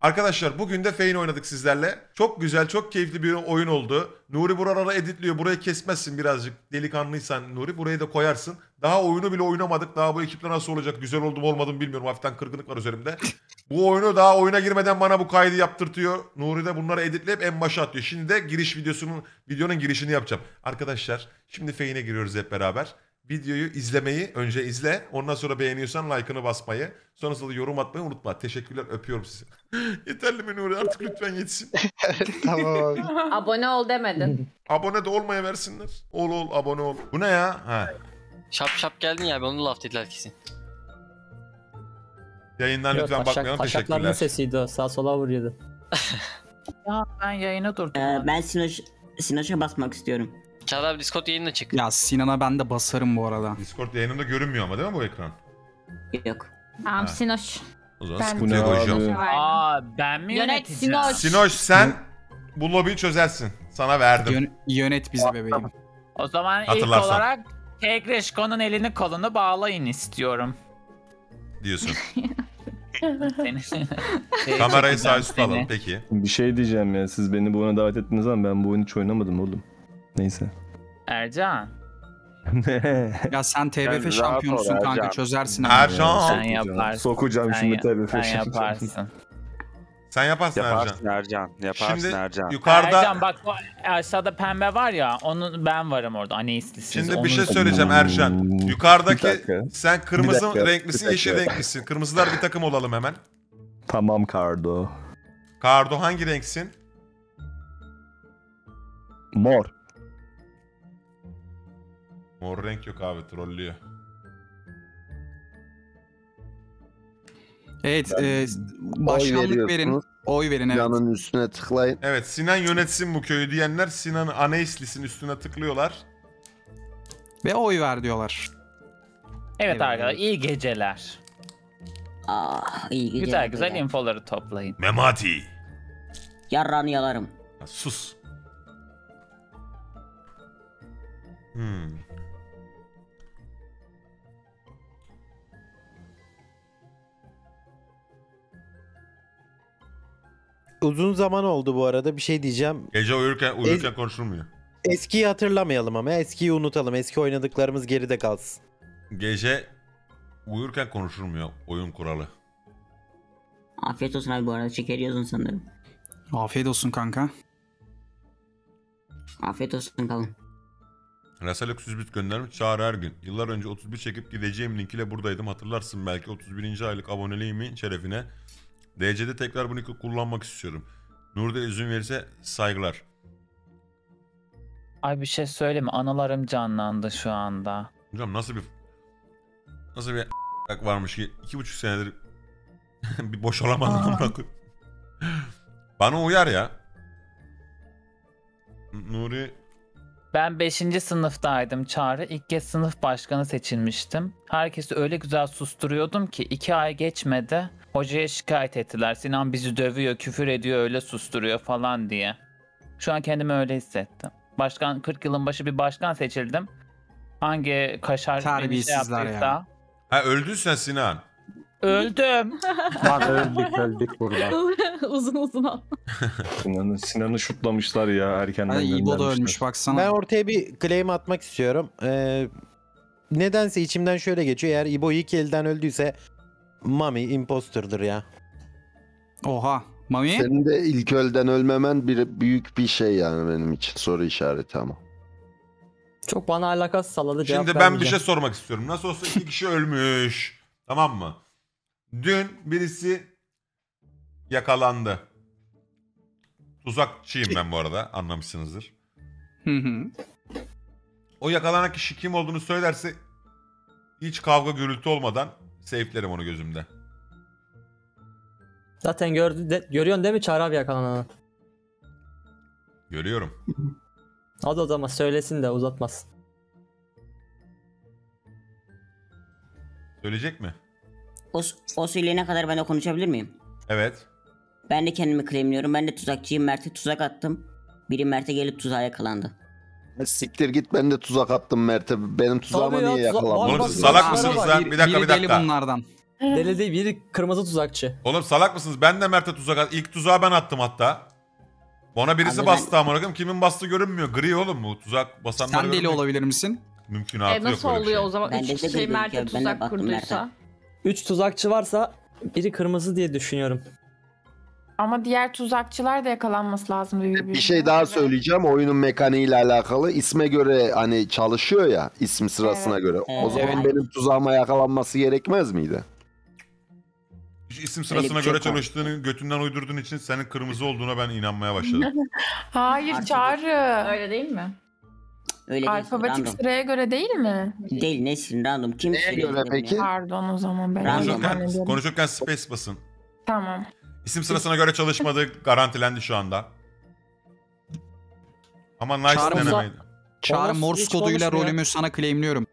Arkadaşlar bugün de Feyn oynadık sizlerle. Çok güzel, çok keyifli bir oyun oldu. Nuri buraları editliyor. Burayı kesmezsin birazcık. Delikanlıysan Nuri burayı da koyarsın. Daha oyunu bile oynamadık. Daha bu ekiple nasıl olacak? Güzel oldu mu olmadı mı bilmiyorum. Hafiften kırgınlık var üzerimde. Bu oyunu daha oyuna girmeden bana bu kaydı yaptırtıyor. Nuri de bunları editleyip en başa atıyor. Şimdi de giriş videosunun videonun girişini yapacağım. Arkadaşlar şimdi Feyn'e giriyoruz hep beraber. Videoyu izlemeyi önce izle. Ondan sonra beğeniyorsan like'ını basmayı. Sonrasında da yorum atmayı unutma. Teşekkürler öpüyorum sizi. Yeterli mi Nuri? Artık lütfen yetsin. tamam abi. Abone ol demedin. Abone de olmaya versinler. Ol ol abone ol. Bu ne ya? Ha. Şap şap geldin ya ben onu laf dediler kesin. Yayından Yok, lütfen taşak- bakmayalım. Taşakların Teşekkürler. sesiydi o. Sağ sola vuruyordu. Ya ben yayına durdum. Ee, ben Sinoş, Sinoş'a basmak istiyorum. Çağrı abi Discord yayınına çık. Ya Sinan'a ben de basarım bu arada. Discord yayınında görünmüyor ama değil mi bu ekran? Yok. Tamam Ha. Sinoş. O zaman Ben- sıkıntı Bu ne abi? Aa ben mi Yönet yöneteceğim? Sinoş. Sinoş sen bu lobiyi çözersin. Sana verdim. Yön- yönet bizi bebeğim. O zaman ilk olarak Tegreşko'nun elini kolunu bağlayın istiyorum. diyorsun. Seni. Kamerayı sağ seni. alalım. Peki. Bir şey diyeceğim ya. Siz beni bu oyuna davet ettiniz ama ben bu oyunu hiç oynamadım oğlum. Neyse. Ercan Ya sen TBF rahat şampiyonusun ol kanka Ercan. çözersin. Ercan. sen yaparsın. Sokacağım Sen, şimdi tabii. sen yaparsın. Sen yaparsın Ercan. Yaparsın Ercan. Yaparsın Şimdi Ercan. yukarıda Ercan bak o aşağıda pembe var ya onun ben varım orada aneistlisiz. Şimdi onun bir şey söyleyeceğim Ercan. Yukarıdaki sen kırmızı dakika, renk misin, bir yeşil dakika. renk misin? Kırmızılar bir takım olalım hemen. Tamam Kardo. Kardo hangi renksin? Mor. Mor renk yok abi trollüyor. Evet, e, başkanlık verin. veriyorsunuz. Oy verin evet. Yanın üstüne tıklayın. Evet Sinan yönetsin bu köyü diyenler Sinan'ın Aneislis'in üstüne tıklıyorlar. Ve oy ver diyorlar. Evet arkadaşlar iyi geceler. Ah iyi geceler. Güzel güzel beyler. infoları toplayın. Memati. Yarrağını yalarım. Ya sus. Hmm. Uzun zaman oldu bu arada bir şey diyeceğim. Gece uyurken uyurken konuşulmuyor. Eskiyi hatırlamayalım ama eskiyi unutalım. Eski oynadıklarımız geride kalsın. Gece uyurken konuşulmuyor oyun kuralı. Afiyet olsun abi bu arada şeker yiyorsun sanırım. Afiyet olsun kanka. Afiyet olsun kalın. Rasal Öksüzbüt göndermiş Çağrı Ergün. Yıllar önce 31 çekip gideceğim linkiyle buradaydım. Hatırlarsın belki 31. aylık aboneliğimin şerefine. DC'de tekrar bu linki kullanmak istiyorum. Nur da izin verirse saygılar. Ay bir şey söyleme anılarım canlandı şu anda. Hocam nasıl bir nasıl bir varmış ki iki buçuk senedir bir boşalamadım. Bana uyar ya. Nuri Ben 5. sınıftaydım Çağrı. İlk kez sınıf başkanı seçilmiştim. Herkesi öyle güzel susturuyordum ki 2 ay geçmedi. Hocaya şikayet ettiler. Sinan bizi dövüyor, küfür ediyor, öyle susturuyor falan diye. Şu an kendimi öyle hissettim. Başkan 40 yılın başı bir başkan seçildim. Hangi kaşar beni şey Terbiyesizler yaptıysa. ya. ha öldün sen Sinan. Öldüm. Lan öldük öldük burada. uzun uzun al. Sinan'ı, Sinan'ı şutlamışlar ya erkenden Ay, İbo da ölmüş baksana. Ben ortaya bir claim atmak istiyorum. Ee, nedense içimden şöyle geçiyor. Eğer İbo ilk elden öldüyse Mami imposter'dır ya. Oha. Mami? Senin de ilk ölden ölmemen bir büyük bir şey yani benim için. Soru işareti ama. Çok bana alakası salladı cevap Şimdi ben bir şey sormak istiyorum. Nasıl olsa iki kişi ölmüş. Tamam mı? Dün birisi yakalandı. Tuzakçıyım ben bu arada. Anlamışsınızdır. Hı hı. O yakalanan kişi kim olduğunu söylerse hiç kavga gürültü olmadan safe'lerim onu gözümde. Zaten gördü de, görüyorsun değil mi Çağrı abi yakalananı? Görüyorum. Hadi o zaman söylesin de uzatmasın. Söyleyecek mi? O, o söyleyene kadar ben de konuşabilir miyim? Evet. Ben de kendimi claimliyorum. Ben de tuzakçıyım. Mert'e tuzak attım. Biri Mert'e gelip tuzağa yakalandı. Siktir git ben de tuzak attım Mert'e. Benim tuzağıma Tabii ya, niye tuzak- yakalanmadın? Oğlum bak, siz salak bak, mısınız bak, lan? Bir- Bir dakika biri bir deli dakika. bunlardan. Deli değil biri kırmızı tuzakçı. Oğlum salak mısınız? Ben de Mert'e tuzak at. İlk tuzağı ben attım hatta. Bana birisi Abi bastı amına koyayım. Kimin bastığı görünmüyor. Gri oğlum bu. Tuzak basanlar Sen deli olabilir misin? Mümkünatı E yok nasıl bir oluyor şey. o zaman? Ben Üç de kişi dedim Mert'e ben de tuzak baktım kurduysa. Üç tuzakçı varsa biri kırmızı diye düşünüyorum. Ama diğer tuzakçılar da yakalanması lazım. Bir şey daha söyleyeceğim. Oyunun mekaniğiyle alakalı. İsme göre hani çalışıyor ya isim sırasına Evet. göre. O Evet. zaman benim tuzağıma yakalanması gerekmez miydi? İsim Öyle sırasına şey göre yok. çalıştığını götünden uydurduğun için senin kırmızı olduğuna ben inanmaya başladım. Hayır Artık- Çağrı. Öyle değil mi? Öyle değil. Alfabetik Random. sıraya göre değil mi? Değil Nesin random. Kim Neye göre bunu peki? Pardon o zaman ben. Random. öyle konuşurken, zannediyorum. konuşurken space basın. Tamam. İsim sırasına göre çalışmadığı garantilendi şu anda. Ama nice Çağrı denemeydi. Çağrı Olmaz, Morse hiç koduyla konuşmuyor. rolümü sana claimliyorum.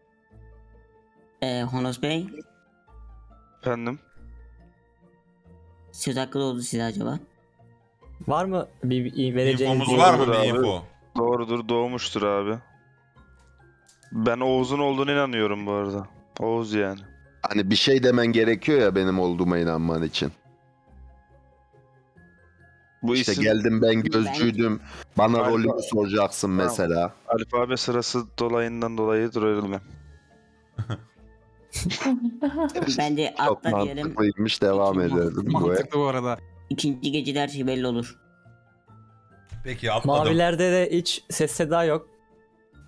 Ee, Honos Bey Efendim? söz hakkı oldu size acaba? Var mı bir, bir vereceğiniz? İnfomuz var mı bir abi. info? Doğrudur doğmuştur abi. Ben Oğuz'un olduğunu inanıyorum bu arada. Oğuz yani. Hani bir şey demen gerekiyor ya benim olduğuma inanman için. Bu İşte isim geldim ben gözcüydüm. Bana Galiba- rolümü soracaksın Tamam. mesela. alfabe sırası dolayından dolayı öyle. Bence Çok atla diyelim. mantıklıymış devam ederdim bu. Mantıklı bu arada. İkinci gecede her şey belli olur. Peki atladım. Mavilerde de hiç ses seda yok.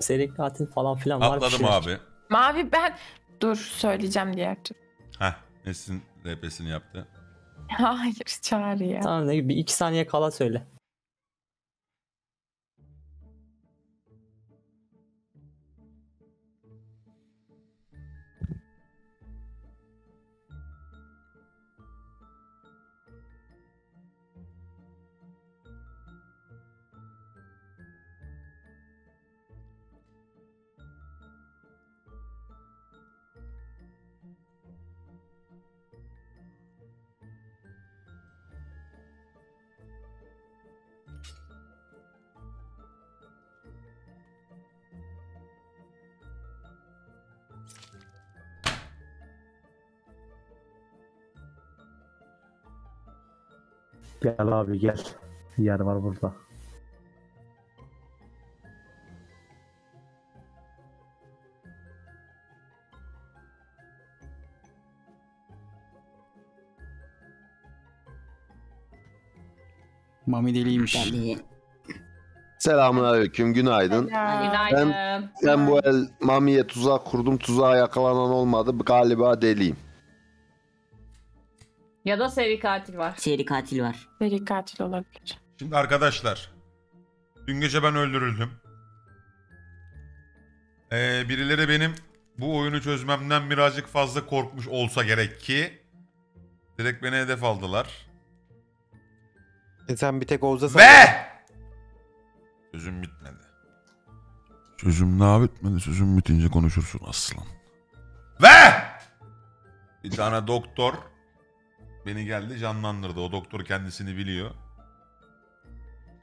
Seri katil falan filan var. bir Atladım abi. Mavi ben... Dur söyleyeceğim diğer tür. Heh. Nesin RP'sini yaptı. Hayır Çağrı ya. Tamam ne bir iki saniye kala söyle. Gel abi gel. Yer var burada. Mami deliymiş. Selamun aleyküm, günaydın. Günaydın. Ben bu el Mami'ye tuzak kurdum. Tuzağa yakalanan olmadı. Galiba deliyim. Ya da seri katil var. Seri katil var. Seri katil olabilir. Şimdi arkadaşlar. Dün gece ben öldürüldüm. Ee, birileri benim bu oyunu çözmemden birazcık fazla korkmuş olsa gerek ki direkt beni hedef aldılar. E sen bir tek Oğuz'a Ve sözüm bitmedi. Sözüm daha bitmedi. Sözüm bitince konuşursun aslan. Ve bir tane doktor beni geldi canlandırdı. O doktor kendisini biliyor.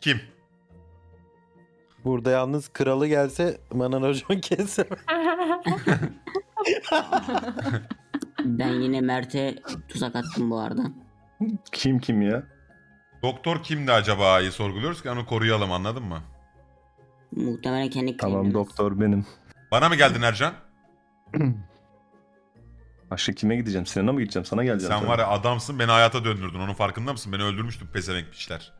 Kim? Burada yalnız kralı gelse bana racon keser. Ben yine Mert'e tuzak attım bu arada. Kim kim ya? Doktor kimdi acaba? İyi sorguluyoruz ki onu koruyalım anladın mı? Muhtemelen kendi Tamam claimlemez. doktor benim. Bana mı geldin Ercan? Başka kime gideceğim? Sinan'a mı gideceğim? Sana geleceğim. Sen var ya adamsın beni hayata döndürdün. Onun farkında mısın? Beni öldürmüştün pezevenk piçler.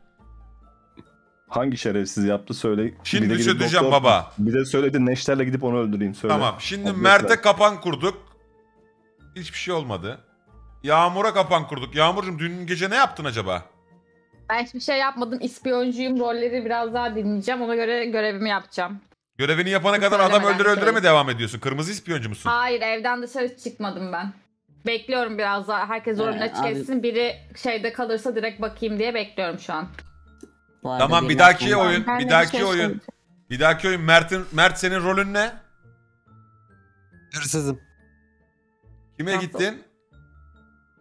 Hangi şerefsiz yaptı söyle. Şimdi Bir de şey doktor- baba. Bir de söyledi Neşter'le gidip onu öldüreyim söyle. Tamam şimdi Mert'e kapan kurduk. Hiçbir şey olmadı. Yağmur'a kapan kurduk. Yağmurcuğum dün gece ne yaptın acaba? Ben hiçbir şey yapmadım. İspiyoncuyum. Rolleri biraz daha dinleyeceğim. Ona göre görevimi yapacağım. Görevini yapana kadar adam Söylemeden öldüre öldüre mi devam ediyorsun? Kırmızı ispiyoncu musun? Hayır evden dışarı çıkmadım ben. Bekliyorum biraz daha. Herkes rolünü Ee, abi- etsin. Biri şeyde kalırsa direkt bakayım diye bekliyorum şu an. Bu arada Tamam bir benim dahaki aklımda- oyun, Ben de bir bir dahaki şey oyun. söyleyeceğim. Bir dahaki oyun Mert'in Mert senin rolün ne? Hırsızım. Kime Nasıl? gittin?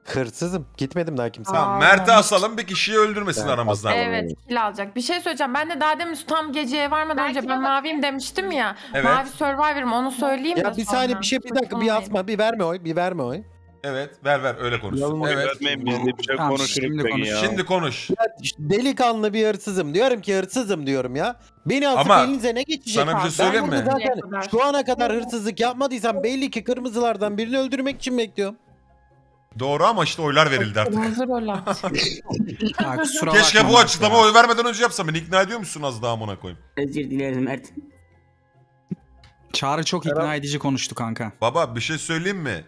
Hırsızım. Gitmedim daha kimse. Tamam Mert'i asalım bir kişiyi öldürmesin Ben aramızdan. Evet kill alacak. Bir şey söyleyeceğim. Ben de daha demin tam geceye varmadan Ben önce ben maviyim demiştim ya. Evet. Mavi Survivor'ım onu söyleyeyim Ya de bir sonra. saniye bir şey bir dakika bir asma bir verme oy bir verme oy. Evet ver ver öyle konuş. Yalnız- Evet. Vermeyin biz de bir şey Tamam, konuşuruz şimdi peki konuş. ya. Şimdi konuş. Delikanlı bir hırsızım. Diyorum ki hırsızım diyorum ya. Beni asıp Ama elinize ne geçecek? sana bir şey Ben söyleyeyim burada mi? Zaten şu ana kadar hırsızlık yapmadıysam belli ki kırmızılardan birini öldürmek için bekliyorum. Doğru ama işte oylar verildi artık. Hazır. Ya, kusura Keşke bakma bu Mert açıklama ya. oy vermeden önce yapsam. Beni ikna ediyor musun az daha amına koyayım? Özür dilerim Mert. Çağrı çok ikna edici konuştu kanka. Baba bir şey söyleyeyim mi?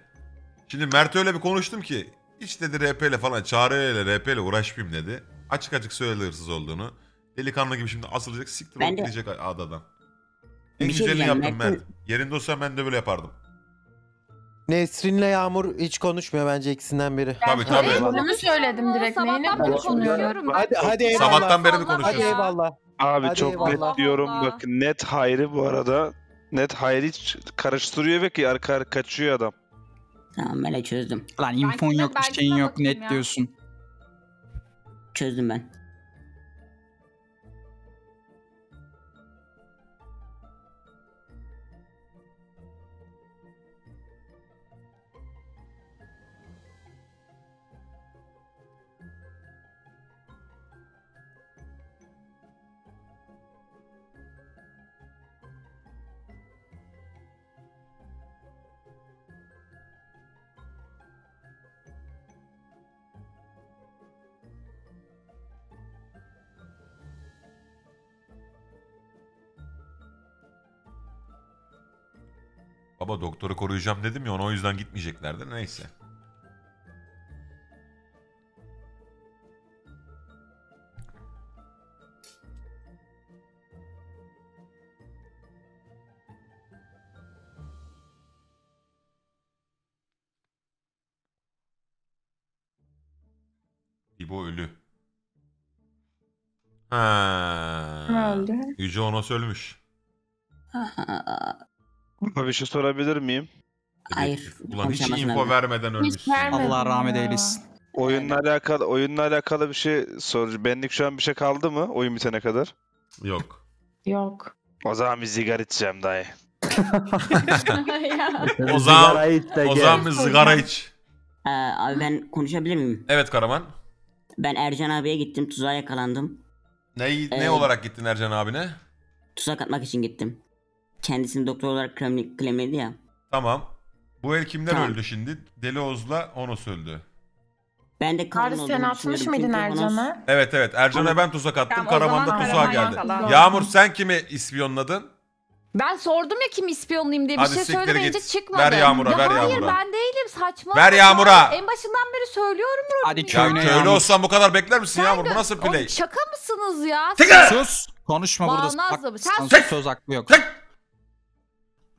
Şimdi Mert öyle bir konuştum ki hiç dedi RP ile falan Çağrı ile RP ile uğraşmayayım dedi. Açık açık söyledi hırsız olduğunu. Delikanlı gibi şimdi asılacak siktir Ben olup de- gidecek adadan. En Bir şey güzelini diyeceğim, yaptım Mert'in- Mert. Yerinde olsam ben de böyle yapardım. Nesrin'le Yağmur hiç konuşmuyor bence ikisinden biri. Tabii tabii. Bunu söyledim direkt. Neyine Sabahtan beri konuşuyorum ben. Hadi hadi eyvallah. Sabahtan beri mi Hadi konuşuyorsun? eyvallah. Abi Hadi çok eyvallah. net diyorum Allah. bak net hayri bu arada. Net hayri hiç karıştırıyor ve ki arka arka kaçıyor adam. Tamam ben de çözdüm. Lan infon kime- yok bir ben şeyin kime yok bakayım net ya? diyorsun. Çözdüm ben. Baba doktoru koruyacağım dedim ya ona o yüzden gitmeyeceklerdi. Neyse. İbo ölü. Ha. Öldü? Yüce ona ölmüş. Ama bir şey sorabilir miyim? Hayır. Ulan hiç konuşamazsın info abi. vermeden vermedim Allah rahmet ya. eylesin. Oyunla alakalı oyunla alakalı bir şey sor. Benlik şu an bir şey kaldı mı oyun bitene kadar? Yok. Yok. O zaman bir sigara içeceğim dayı. Ya. O zaman- O zaman bir sigara iç. Ee, abi ben konuşabilir miyim? Evet Karaman. Ben Ercan abiye gittim. Tuzağa yakalandım. Ne, ne Ee, olarak gittin Ercan abine? Tuzak atmak için gittim. Kendisini doktor olarak kremli, kremledi ya. Tamam. Bu el kimler Tamam. öldü şimdi? Deli Oğuz'la Onos öldü. Ben de kadın sen olduğunu atmış düşünüyorum. mıydın Çünkü Ercan'a? Evet evet. Ercan'a ben tuzak attım. Tamam, o Karaman da zaman tuzağa Karaman geldi. yakalan. Yağmur sen kimi ispiyonladın? Ben sordum ya kim ispiyonlayayım diye bir Hadi şey siktir söylemeyince git. çıkmadı. Ver Yağmur'a, Ya ver hayır, Yağmur'a. ben değilim saçma. Ver Yağmur'a. En başından beri söylüyorum. Hadi Ya köyüne köylü Yağmur. olsan bu kadar bekler misin Sen Yağmur? Bu nasıl Oğlum play? şaka mısınız ya? Sus. Konuşma burada. Bağnazlı. Bak, Sen sus. söz hakkı yok. Sus.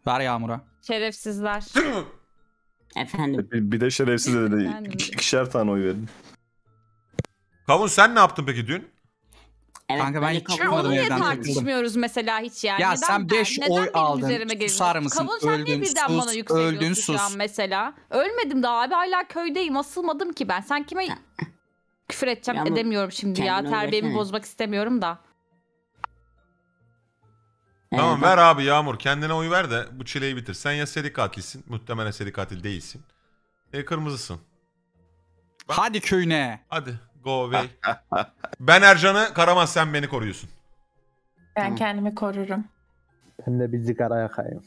Ver Yağmur'a. Şerefsizler. Efendim. Bir, bir de şerefsiz dedi. İki- İkişer tane oy verin. Kavun sen ne yaptın peki dün? Evet, Kanka ben hiç Çıkmadım onu niye evden, takıldım. tartışmıyoruz mesela hiç yani? Ya Neden sen ben- beş neden oy benim aldın. Susar mısın? Kavun sen niye Öldün, birden sus, bana yük öldün, veriyorsun şu an sus. mesela? Ölmedim daha abi hala köydeyim asılmadım ki ben. Sen kime küfür edeceğim edemiyorum şimdi ya. Terbiyemi bozmak istemiyorum da. Tamam Ee, ver abi Yağmur kendine oy ver de bu çileyi bitir. Sen ya seri katilsin. Muhtemelen seri katil değilsin. E kırmızısın. Hadi köyüne. Hadi go away. ben Ercan'ı Karaman sen beni koruyorsun. Ben kendimi korurum. Ben de bir sigara yakayım.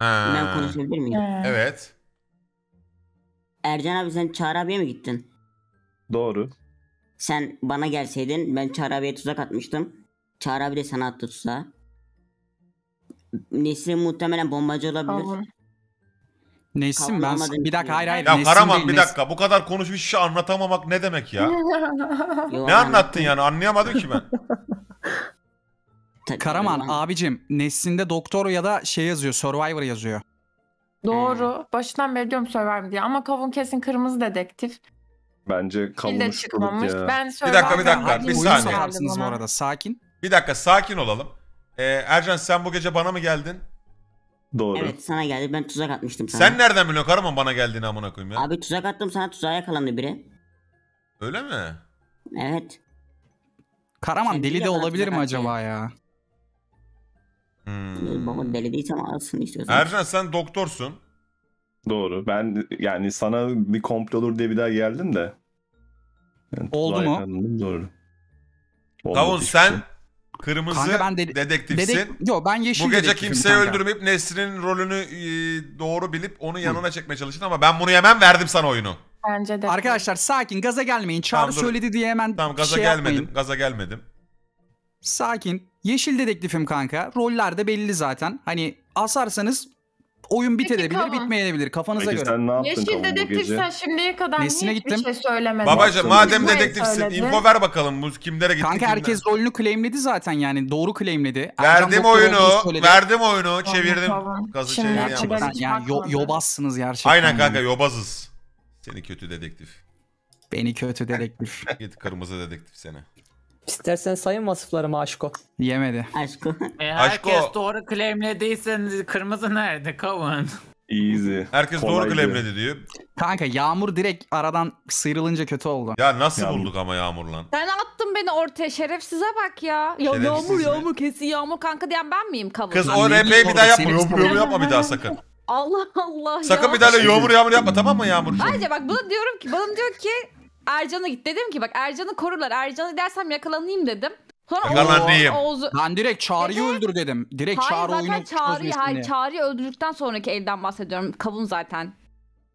Ha, Ben konuşabilir miyim? Evet. Ercan abi sen Çağrı abiye mi gittin? Doğru. Sen bana gelseydin ben Çağrı abiye tuzak atmıştım. Çağrı abi de sana attı tuzağı. Nesrin muhtemelen bombacı olabilir. Kavun. Nesin ben bir dakika hayır hayır. Ya Nesin Karaman değil, bir Nes- dakika bu kadar konuşmuş işi anlatamamak ne demek ya? Yo, Ne anlattın yani anlayamadım ki ben. Ta- Karaman ben- abicim Nesin'de doktor ya da şey yazıyor Survivor yazıyor. Doğru. Başından beri diyorum Survivor diye ama kavun kesin kırmızı dedektif. Bence kavunuşturluk çıkmamış. ya. Ben Bir dakika, bir dakika, bir saniye. bu arada sakin. Bir dakika sakin olalım. Ee, Ercan sen bu gece bana mı geldin? Doğru. Evet sana geldi ben tuzak atmıştım sana. Sen nereden biliyorsun Karaman bana geldiğini amına koyayım ya? Abi tuzak attım sana tuzağa yakalandı biri. Öyle mi? Evet. Karaman Sen deli de olabilir mi acaba ya? Hmm. Baba deli değilsem alsın istiyorsan. Ercan sen doktorsun. Doğru. Ben yani sana bir komplo olur diye bir daha geldin de. Yani Oldu mu? yakalandım, Doğru. Olmadı Kavun hiçbir sen kırmızı Kanka ben deli- dedektifsin. Dedek... Yo ben yeşil bu gece kimseyi kanka. öldürmeyip Nesrin'in rolünü e, doğru bilip onu yanına çekmeye çalıştın ama ben bunu yemem verdim sana oyunu. Bence de. Arkadaşlar sakin gaza gelmeyin. Çağrı Tamam, dur. söyledi diye hemen Tamam gaza şey gelmedim. yapmayın. Gaza gelmedim. Sakin. Yeşil dedektifim kanka. Roller de belli zaten. Hani asarsanız oyun bitebilir, Kavun. bitmeyebilir kafanıza Peki göre. sen ne yaptın Yeşil Kavun bu dedektif gece? sen şimdiye kadar Nesine hiçbir gittim? şey söylemedin? Babacım madem İsmail dedektifsin söyledi. info ver bakalım bu kimlere gitti. Kanka kimlere- herkes rolünü claimledi zaten yani. Doğru claimledi. Ercan Verdim olduğunu oyunu. söyledi. Verdim oyunu. Çevirdim. tamam. Gazı Şimdi çevirdim. gerçekten- Gerçekten yani yo- Bakmadı. yobazsınız gerçekten. Aynen kanka yani. yobazız. Seni kötü dedektif. Beni kötü dedektif. Git kırmızı dedektif seni. İstersen sayın vasıflarımı aşko. Yemedi. Aşkım. E, Aşko. herkes doğru claimlediyse kırmızı nerede kavun? Easy. Herkes doğru Kolaydı. claimledi diyor. Kanka Yağmur direkt aradan sıyrılınca kötü oldu. Ya nasıl Yağmur. bulduk ama Yağmur lan? Sen attın beni ortaya şerefsize bak ya. ya Şerefsiz yağmur mi? yağmur kesin yağmur kanka diyen ben miyim kavun? Kız o RP'yi bir daha yapma. Yağmur yağmur yapma bir daha sakın. Allah Allah Sakın ya. bir daha yağmur yağmur yapma tamam mı Yağmur? Ayrıca bak buna diyorum ki bana diyor ki Ercan'a git dedim ki bak Ercan'ı korurlar. Ercan'ı dersem yakalanayım dedim. Sonra Yakalanayım. Oğuz, Oğuz'u... Ben direkt Çağrı'yı Evet. öldür dedim. Direkt Hayır Çağrı oyunu Çağrı'yı, hayır. Çağrı'yı öldürdükten sonraki elden bahsediyorum. Kavun zaten.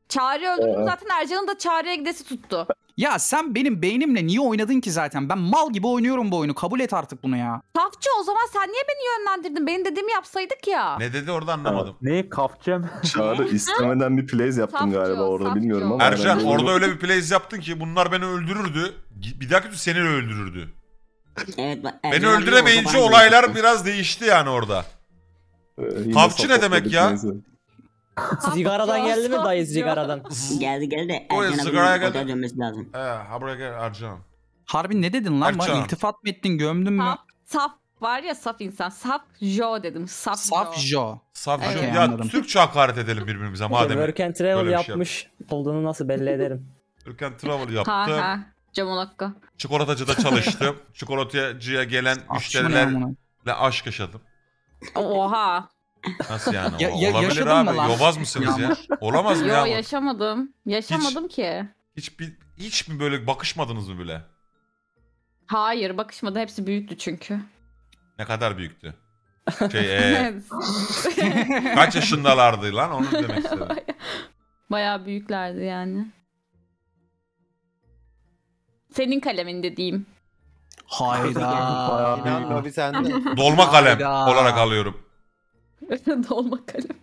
Çağrı'yı öldürdüm zaten Ercan'ın da Çağrı'ya gidesi tuttu. Ya sen benim beynimle niye oynadın ki zaten? Ben mal gibi oynuyorum bu oyunu. Kabul et artık bunu ya. Safçı o zaman sen niye beni yönlendirdin? Benim dediğimi yapsaydık ya. Ne dedi orada anlamadım. Ne kafcem? Çağrı istemeden bir plays yaptım Safçı galiba orada safçı bilmiyorum ama. Ercan ben- orada öyle bir plays yaptın ki bunlar beni öldürürdü. Bir gün seni de öldürürdü. Evet bak. Beni Ercan abi öldüremeyince bana olaylar bıraktı. biraz değişti yani orada. Ee, yine Kavçı ne demek ya? neyse. Zigaradan geldi mi dayı zigaradan? Geldi geldi de sigaraya geldi. odaya dönmesi lazım. He ha buraya gel Ercan. Harbi ne dedin lan? Bana Ercan. iltifat mı ettin, gömdün mü? Saf, saf var ya saf insan. Saf Jo dedim. Saf, Saf Jo. Jo. Savcı Evet. ya Anladım. Türkçe hakaret edelim birbirimize madem. Work and travel böyle bir şey yapmış olduğunu nasıl belli ederim. Türkan Travel Ha yaptım. ha. Camolakka. Çikolatacıda çalıştım. Çikolatacıya gelen ne müşterilerle amına? aşk yaşadım. Oha. Nasıl yani? Ya- ya- Olabilir yaşadın abi. mı lan? Yobaz mısınız ya? Olamaz mı Yo ya? yaşamadım. Yaşamadım ki. Hiç, bir, hiç mi böyle bakışmadınız mı bile? Hayır bakışmadı. Hepsi büyüktü çünkü. Ne kadar büyüktü? Şey, e, kaç yaşındalardı lan onu demek istedim. Bayağı büyüklerdi yani. Senin kalemin dediğim. Hayda. İnan Bobby sende. Dolma kalem Hayda. olarak alıyorum. Dolma kalem.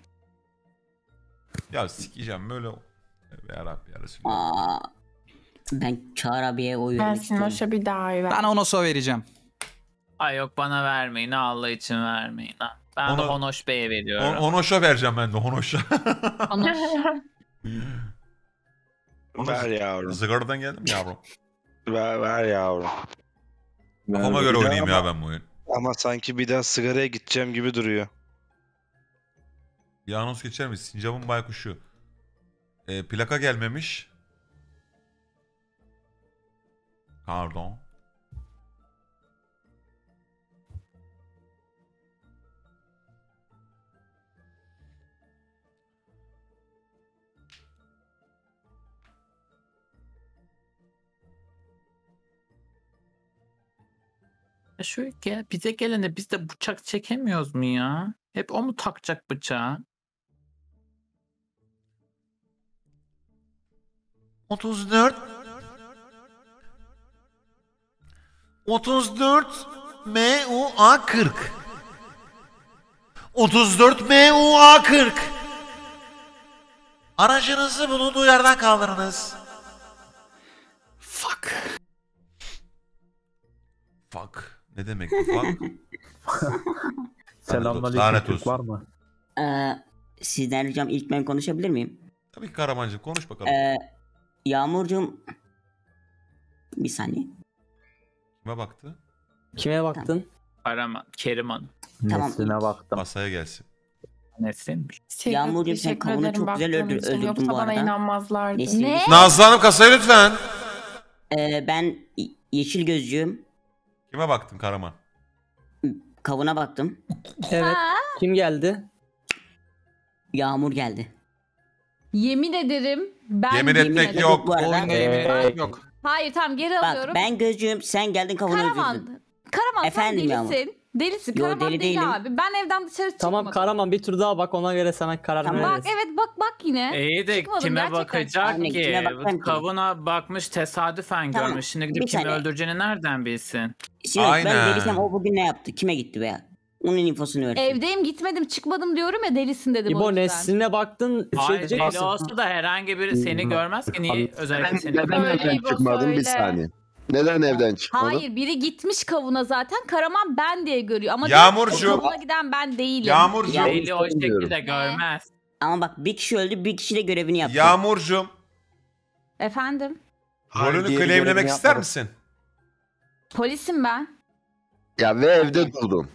Ya sikeceğim böyle. Ya Rabbi ya. Aa, ben Çağrı abiye oy istiyorum. Sinoş'a bir daha oy ver. Ben Onos'a vereceğim. Ay yok bana vermeyin Allah için vermeyin. Ben de Ona- Honoş Bey'e veriyorum. On, Honoş'a vereceğim ben de Honoş'a. Ana. Ver yavrum. Zıgaradan geldim yavrum. Ver, ver yavrum. Kafama göre oynayayım ya ben bu oyun. Ama sanki bir daha sigaraya gideceğim gibi duruyor. Bir anons geçer mi? Sincap'ın baykuşu. E, plaka gelmemiş. Pardon. Ya şu gel, bize gelene biz de bıçak çekemiyoruz mu ya? Hep o mu takacak bıçağı? 34 34 MUA 40 34 MUA 40. Aracınızı bulunduğu yerden kaldırınız. Fuck. Fuck. Ne demek bu fuck? Selamünaleyküm. Lanet Türk olsun. Var mı? Ee, sizden ricam ilk ben konuşabilir miyim? Tabii ki Karamancığım konuş bakalım. Ee, Yağmurcuğum bir saniye. Kime baktı? Kime baktın? Araman, Keriman. Tamam. Nesline baktım. Masaya gelsin. Nesinmiş? Yağmurcuğum, sen kavunu çok güzel öldür- öldürdün Yoksa bu bana arada. inanmazlardı. Nesin? Ne? Nazlı Hanım kasaya lütfen. Ee, ben yeşil gözcüğüm. Kime baktın Karaman? Kavuna baktım. Evet. Kim geldi? Yağmur geldi. Yemin ederim ben Yemin etmek ederim yok. Bu arada. Oyunda yemin etmek yok. Hayır tamam geri Bak alıyorum. ben gözcüğüm sen geldin kavunu öldürdün. Karaman. Karaman Efendim sen Yağmur? delisin. Delisin. Yo, Karaman deli değil değilim. abi. Ben evden dışarı çıkmadım. Tamam Karaman bir tur daha bak ona göre sana karar Tamam. veririz. Bak evet bak bak yine. İyi de Çıkmadım kime gerçekten. bakacak Anne, ki? kime bakacağım ki? Kavuna bakmış tesadüfen Tamam, görmüş. Şimdi bir gidip kimi saniye. öldüreceğini nereden bilsin? Şimdi Aynen. ben delisem o bugün ne yaptı? Kime gitti veya? Onun infosunu versin. Evdeyim gitmedim çıkmadım diyorum ya delisin dedim o İbo yüzden. Nesline baktın şey Hayır diyecek deli misin? olsa da herhangi biri seni görmez ki niye özellikle seni Neden evden İbo, çıkmadın bir söyle. saniye. Neden evden çıkmadın? Hayır biri gitmiş kavuna zaten Karaman ben diye görüyor ama Yağmurcuğum. diyor ki, kavuna giden ben değilim. Yağmurcuğum. Ya- Deli o şekilde görmez. Ama bak bir kişi öldü bir kişi de görevini yaptı. Yağmurcuğum. Efendim Rolünü diğeri claimlemek ister yapmadı. misin? polisim ben. Ya ve evde durdun.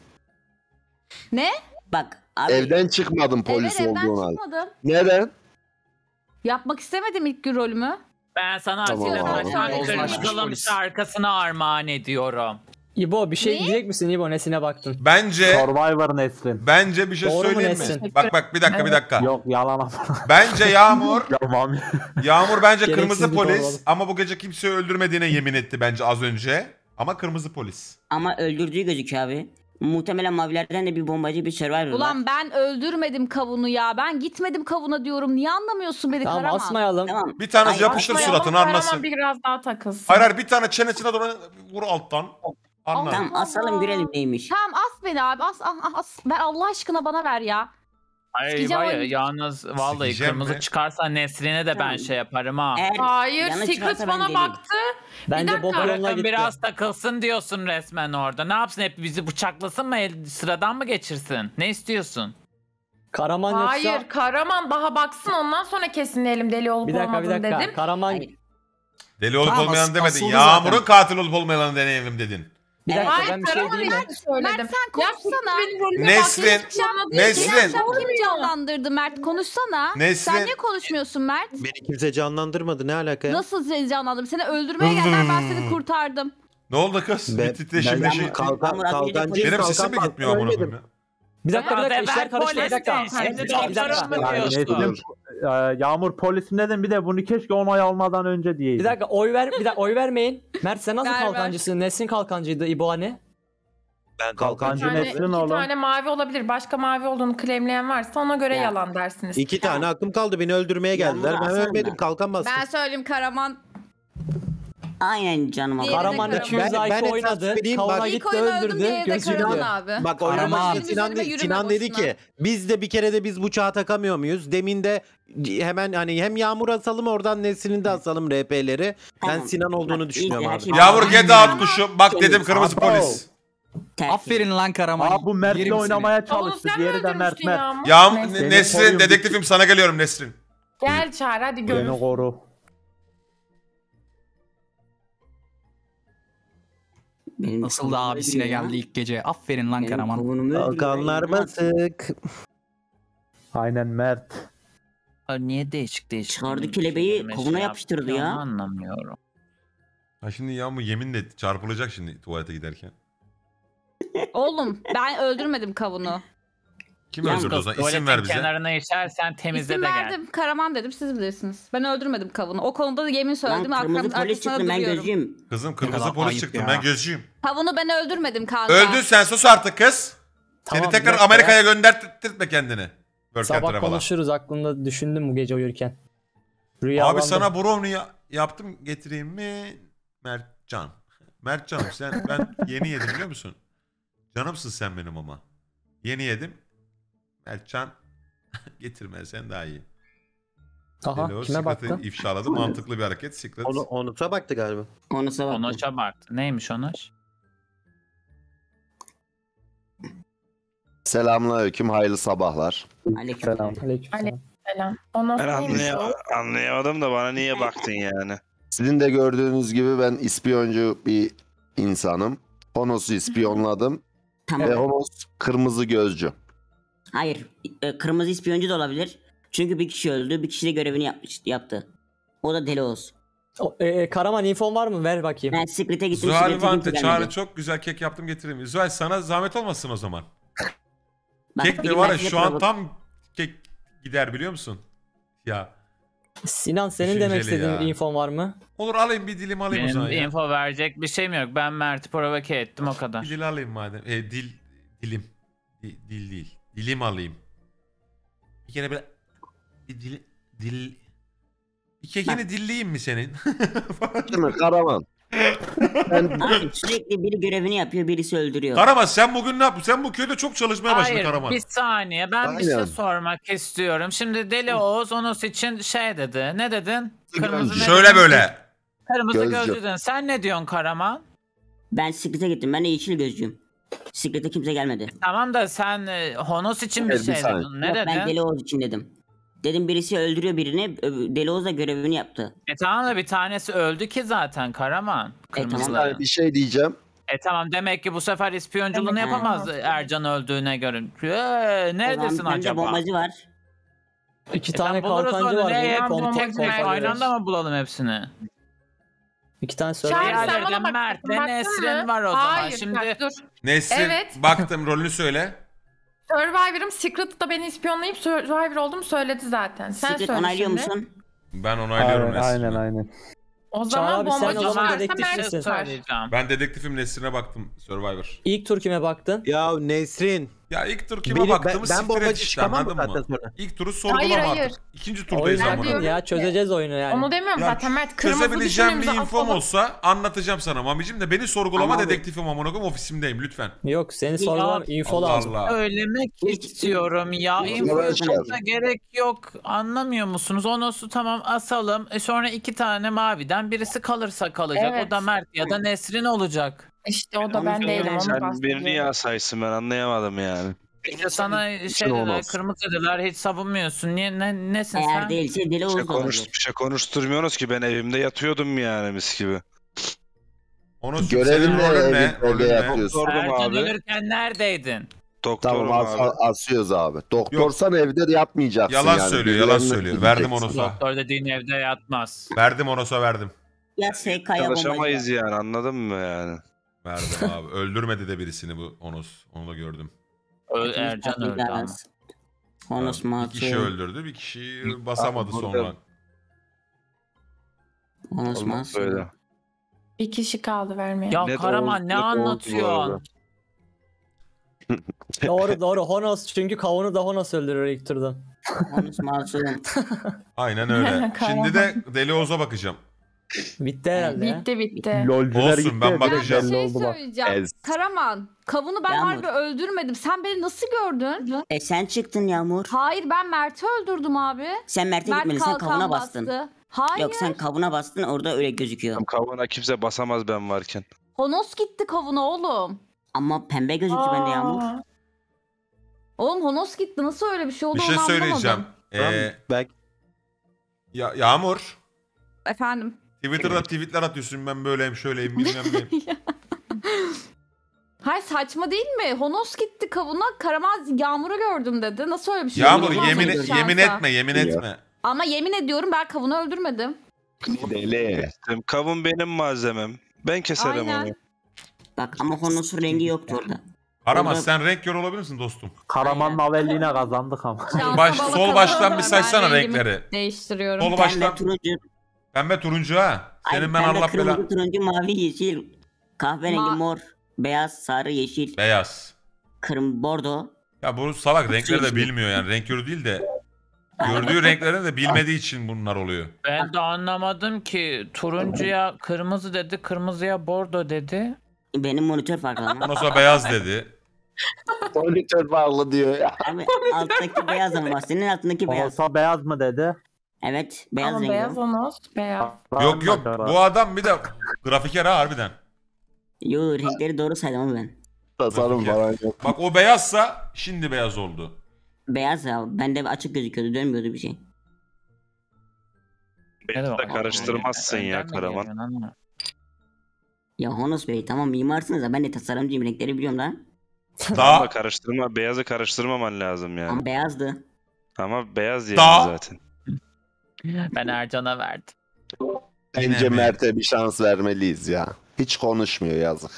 Ne? Bak abi Evden çıkmadın polis evet evden olduğun halde. çıkmadım. Neden? Yapmak istemedim ilk gün rolümü. Ben sana Tamam Atilla abi. Taşan Yozlaşmış Kırmızılım polis. şarkısını armağan ediyorum. İbo bir şey Ne? diyecek misin İbo Nesine baktın? Bence Survivor Nesrin. bence bir şey Doğru mu söyleyeyim mi? Nesin? Bak bak bir dakika bir dakika. Yok yalan. Bence Yağmur ya Mami. Yağmur bence Gereksiz kırmızı bir polis torbalık. ama bu gece kimseyi öldürmediğine yemin etti bence az önce. Ama kırmızı polis. ama öldürdüğü gözüküyor abi. Muhtemelen mavilerden de bir bombacı bir survivor var. Ulan ben öldürmedim kavunu ya. Ben gitmedim kavuna diyorum. Niye anlamıyorsun beni Tamam Karaman? asmayalım. Tamam. Bir tane Hayır, yapıştır Asmayalım, suratını Karaman anlasın. biraz daha takılsın. Hayır hayır bir tane çenesine doğru vur alttan. Anla. Tamam asalım görelim neymiş. Tamam as beni abi as as as. Ben Allah aşkına bana ver ya. Hayır Sikeceğim var ya oyunu. yalnız vallahi Sikeceğim kırmızı mi? çıkarsa Nesrin'e de ben Tamam. şey yaparım ha. Eğer Hayır yanlış Secret çıkarsa ben bana deliyim. baktı. Bence dakika, bok yoluna Bırakın gitti. biraz takılsın diyorsun resmen orada. Ne yapsın hep bizi bıçaklasın mı el- sıradan mı geçirsin? Ne istiyorsun? Karaman Hayır yoksa... Karaman daha baksın ondan sonra kesinleyelim deli olup Bir dakika bir olmadığını dakika. dedim. Karaman Hayır. Deli olup Tamam, olmayan as- demedin. asıldı Yağmur'un katil olup olmayanı deneyelim dedin. Bir dakika Hayır ben bir şey diyeyim mi? Mert sen konuşsana. Nesrin, şey Nesrin. kim canlandırdı Mert? Konuşsana. Nesrin. Sen niye konuşmuyorsun Mert? Beni kimse canlandırmadı ne alaka ya? Nasıl seni canlandırdım? Seni öldürmeye geldiler ben seni kurtardım. Ne oldu kız? Ben- bir titreşim bir şey. Kalkan, kalkancı, Benim sesim mi gitmiyor amına koyayım ya? Bir dakika bir dakika işler karıştı bir dakika. şimdi doktorum mu diyorsun? Nesrin, e, Yağmur polisim dedim bir de bunu keşke onay almadan önce diyeydim. Bir dakika oy ver bir dakika oy vermeyin. Mert sen nasıl Ver, ver. kalkancısın? Nesin kalkancıydı İbo hani? Ben Bir kalkancı tane, Nesrin iki oğlum. tane mavi olabilir. Başka mavi olduğunu claimleyen varsa ona göre Ya. yalan dersiniz. İki tane aklım kaldı beni öldürmeye geldiler. Ben asarım ölmedim bastım. Ben söyleyeyim Karaman. Aynen canım Diğeri de abla. Karaman Karaman. 200 Ben- ben IQ oynadı. vereyim, Kavuna bak- İlk gitti oyunu öldüm öldürdü. de Gözüyle. Karaman abi. Bak oynamak Benim Sinan, de- yürüme Sinan dedi boşuna. ki biz de bir kere de biz bıçağı takamıyor muyuz? Demin de hemen hani hem Yağmur asalım oradan Nesrin'i de asalım RP'leri. Ben Tamam. Sinan olduğunu Bak, düşünüyorum ilk abi. Yağmur get out kuşum. Bak dedim kırmızı Abo. polis. Terk Aferin lan Karaman. Aa bu Mert'le Yerim seni. oynamaya Oğlum çalıştı. sen Diğeri de Mert öldürmüştün Mert. Yağmur. Yağmur, Neyse. Beni Nesrin dedektifim sana geliyorum Nesrin. Gel çağır hadi Beni görürsün. koru. Benim Nasıl da abisine geldi ya. ilk gece. Aferin lan Karaman. yapayım? basık. Aynen Mert. Ay, Niye değişik değişik? Çıkardı bir kelebeği koluna şey yapıştırdı ya. Anlamıyorum. Ha şimdi Yağmur yeminle çarpılacak şimdi tuvalete giderken. Oğlum ben öldürmedim kavunu. Kim Yalnız öldürdü o zaman? İsim ver bize. kenarına işersen temizle İsim de gel. verdim. Karaman dedim siz bilirsiniz. Ben öldürmedim kavunu. O konuda da yemin söyledim. Lan kırmızı Arkamın polis arkasına çıktı ben duruyorum. gözcüyüm. Kızım kırmızı kadar polis ayıp çıktım ya. ben gözcüyüm. Kavunu ben öldürmedim kanka. Öldün sen sus artık kız. Tamam, Seni bir tekrar dakika Amerika'ya göndertme kendini. Work and Sabah Travel'a. konuşuruz aklımda düşündüm bu gece uyurken. Rüya Abi sana brownie ya- yaptım getireyim mi? Mertcan. Mertcanım sen ben yeni yedim biliyor musun? Canımsın sen benim ama. Yeni yedim. Mertcan getirmezsen daha iyi. Aha Delo kime baktı? ifşaladı. Mantıklı bir hareket. Secret. Onu, Onut'a baktı galiba. Onu sabah. Onoş'a baktı. Neymiş Onoş? Selamünaleyküm, hayırlı sabahlar. Aleykümselam. Aleykümselam. Selam. O nasıl Ben anlaya- o? anlayamadım da bana niye baktın yani? Sizin de gördüğünüz gibi ben ispiyoncu bir insanım. Honos'u ispiyonladım. Tamam. Ve Honos kırmızı gözcü. Hayır. e, Kırmızı ispiyoncu da olabilir. Çünkü bir kişi öldü. Bir kişi de görevini yapmış, yaptı. O da Deli Oğuz. O, e, Karaman infon var mı? Ver bakayım. Ben Secret'e gittim. Zuhal Vante çağrı çok güzel kek yaptım getireyim. Zuhal sana zahmet olmasın o zaman. Bak, kek de var ya şu an tam kek gider biliyor musun? Ya. Sinan senin demek istediğin ya. infon var mı? Olur alayım bir dilim alayım o Benim zaman ya. info verecek bir şeyim yok. Ben Mert'i provoke ettim o kadar. Bir dil alayım madem. E, dil dilim. Di- dil değil. Dilim alayım. Bir kere böyle bir dil dil bir kekini dilleyeyim mi senin? Değil mi Karaman? Ben Abi sürekli biri görevini yapıyor, birisi öldürüyor. Karaman sen bugün ne yaptın? Sen bu köyde çok çalışmaya başladın Hayır Karaman. bir saniye ben bir şey sormak istiyorum. Şimdi Deli Oğuz Onos için şey dedi. Ne dedin? Kırmızı ne Şöyle dedin? böyle. Kırmızı Gözcü. gözlü dedin. Sen ne diyorsun Karaman? Ben Secret'e gittim. Ben de yeşil gözcüyüm. Secret'e kimse gelmedi. Tamam da sen e, Honos için bir Evet, bir şey saniye. dedin. Ne Yok, dedin? ben Deli Oğuz için dedim. Dedim birisi öldürüyor birini. ö- Deli Oğuz da görevini yaptı. E tamam da bir tanesi öldü ki zaten Karaman. tamam. Kırmızıların. bir şey diyeceğim. E tamam demek ki bu sefer ispiyonculuğunu Evet. yapamaz Ercan öldüğüne göre. Ee, neredesin bende acaba? bombacı var. İki E tane tamam, buluruz kalkancı onu. var. Burada. Kon- Tek aynı anda mı bulalım hepsini? İki tane Çağrı, söyle. sen Diğerleri de bana baktın, Mert ve baktın Nesrin var o zaman. Hayır, Şimdi- bak dur. Nesrin Evet. baktım rolünü söyle. Survivor'ım Secret'ta beni ispiyonlayıp Survivor olduğumu söyledi zaten. Sen Secret söyle onaylıyor şimdi. musun? Ben onaylıyorum Aynen Nesrin'i. aynen aynen. O Çağrı zaman abi, sen o zaman. Ben dedektifim Nesrin'e baktım Survivor. İlk tur kime baktın? Ya Nesrin. Ya ilk tur kime Biri- baktığımı ben, ben siktir et bombacı işte çıkamam anladın zaten mı? sonra? İlk turu sorgulama Hayır, hayır. artık. İkinci O turdayız yüzden amına. ya çözeceğiz oyunu yani. Onu demiyorum Ya zaten Mert. Kırmızı Çözebileceğim bir düşündüğümüzde infom olsa anlatacağım sana mamicim de beni sorgulama Ama abi- dedektifim amına koyayım ofisimdeyim lütfen. Yok seni sorgulam info Allah lazım. Allah. Söylemek istiyorum ya. Hiç- Infoya Hiç- çok da gerek yok. Anlamıyor musunuz? Onos'u tamam asalım. E sonra iki tane maviden birisi kalırsa kalacak. Evet. O da Mert ya da Nesrin olacak. İşte o da ben değilim onu Sen bahsediyorum. niye asaysın ben anlayamadım yani. İşte sana şey dediler, olmaz. kırmızı dediler hiç savunmuyorsun. Niye ne, nesin Eğer sen? değilse Deli Bir şey, Oğuz konuş, olabilir. bir şey konuşturmuyorsunuz ki ben evimde yatıyordum yani mis gibi. Onu senin Görevin ne? rolün ne? Rolün ne? yapıyorsun. Sordum Ercan abi. ölürken neredeydin? Doktorum Tamam as- abi. asıyoruz abi. Doktorsan evde de yapmayacaksın Yalan yani. söylüyor, yalan Birilerine söylüyor. Verdim gideceksin. onu. Onosa. Doktor dediğin evde yatmaz. Verdim Onos'a verdim. Ya SK'ya bombacı Çalışamayız var. yani anladın mı yani? Verdim abi. Öldürmedi de birisini bu Onos. Onu da gördüm. Ö- Ercan öldü ama. Honos bir Matı. kişi öldürdü, bir kişi basamadı Burada- sonra. Honos Olmaz böyle. Bir kişi kaldı vermeye. Ya Karaman ne bu anlatıyorsun? doğru doğru Honos çünkü kavunu da Honos öldürür ilk turdan. Honos Matı. Aynen öyle. Şimdi de Deli Oğuz'a bakacağım. Bitti herhalde ya. Bitti bitti. Lolcular Olsun, gitti. ben ya, bakacağım. belli şey oldu bak. söyleyeceğim. Ez. Karaman, kavunu ben Yağmur. harbi öldürmedim. Sen beni nasıl gördün? E sen çıktın Yağmur. Hayır ben Mert'i öldürdüm abi. Sen Mert'e Mert gitmedin sen kalkan kavuna bastın. bastı. Hayır. Yok sen kavuna bastın orada öyle gözüküyor. Kavuna kimse basamaz ben varken. Honos gitti kavuna oğlum. Ama pembe gözüktü bende Yağmur. Aa, Oğlum Honos gitti. Nasıl öyle bir şey oldu Bir şey onu söyleyeceğim. anlamadım. Ee, Belki ya, Yağmur. Efendim. Twitter'da tweetler atıyorsun ben böyleyim şöyleyim bilmem neyim. Hayır saçma değil mi? Honos gitti kavuna. Karamaz Yağmur'u gördüm dedi. Nasıl öyle bir şey Yağmur yemin, Şansa. yemin etme yemin etme. Ama yemin ediyorum ben kavunu öldürmedim. Deli. Kavun benim malzemem. Ben keserim Aynen. onu. Bak ama Honos'un rengi yoktu orada. Aramaz Orada- sen renk gör olabilir misin dostum? Karaman'ın haberliğine kazandık ama. Şansa Baş, bala sol baştan bir Ben saçsana rengimi renkleri. Değiştiriyorum. Sol Pembe, baştan turuncu. Pembe turuncu ha. Ay, Senin ben pembe, Allah kırmızı, bela. turuncu, mavi, yeşil. Kahverengi, Ma- mor, beyaz, sarı, yeşil, Beyaz. kırmızı, bordo. Ya bu salak renkleri de bilmiyor yani. Renk körü değil de. Gördüğü renklerini de bilmediği için bunlar oluyor. Ben de anlamadım ki turuncuya kırmızı dedi, kırmızıya bordo dedi. Benim monitör farklı ama. Ondan sonra beyaz dedi. Monitör bağlı diyor ya. Abi alttaki beyaz ama bak senin altındaki beyaz. Olsa beyaz mı dedi? Evet beyaz Ama rengi. beyaz onu. Beyaz. Yok yok bu adam bir de grafiker ha harbiden. Yo renkleri doğru saydım ama ben. Tasarım falan yok. Bak o beyazsa şimdi beyaz oldu. Beyaz ya bende açık gözüküyordu dönmüyordu bir şey. Beni de karıştırmazsın ya Önden mi Karaman. geliyorsun ama? Ya Honos Bey tamam mimarsınız da ben de tasarımcıyım renkleri biliyorum lan. Daha Ama karıştırma, beyazı karıştırmaman lazım yani. Ama beyazdı. Ama beyaz yani Daha- zaten. Ben Ercan'a verdim. Bence? Mert'e bir şans vermeliyiz ya. Hiç konuşmuyor yazık.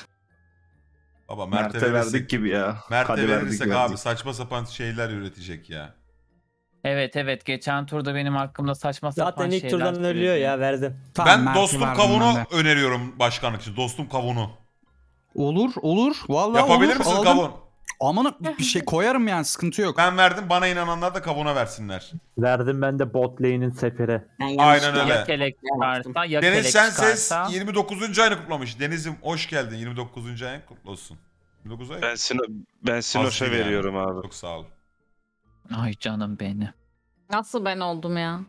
baba Mert'e Mert'e verirsek verdik gibi ya. Mert'e Hadi verdik, verirsek verdik. abi saçma sapan şeyler üretecek ya. Evet evet geçen turda benim hakkımda saçma sapan Zaten ilk şeyler turdan söyledi. ölüyor ya verdim. Tamam, ben Mert'i dostum verdim kavunu ben öneriyorum başkanlık için. Dostum kavunu. Olur olur. Vallahi Yapabilir olur. misin Aldım. kavun? Aman bir şey koyarım yani sıkıntı yok. Ben verdim bana inananlar da kavuna versinler. Verdim ben de bot lane'in sefiri. Ben Aynen öyle. Ya kelek çıkarsa ya Deniz kelek sen ses çıkarsa. 29. ayını kutlamış. Deniz'im hoş geldin. 29. ayın kutlu olsun. 29 ay. Ben, Sino, ben Sinoş'a Az değil yani. veriyorum abi. Çok sağ ol. Ay canım benim. Nasıl ben oldum ya?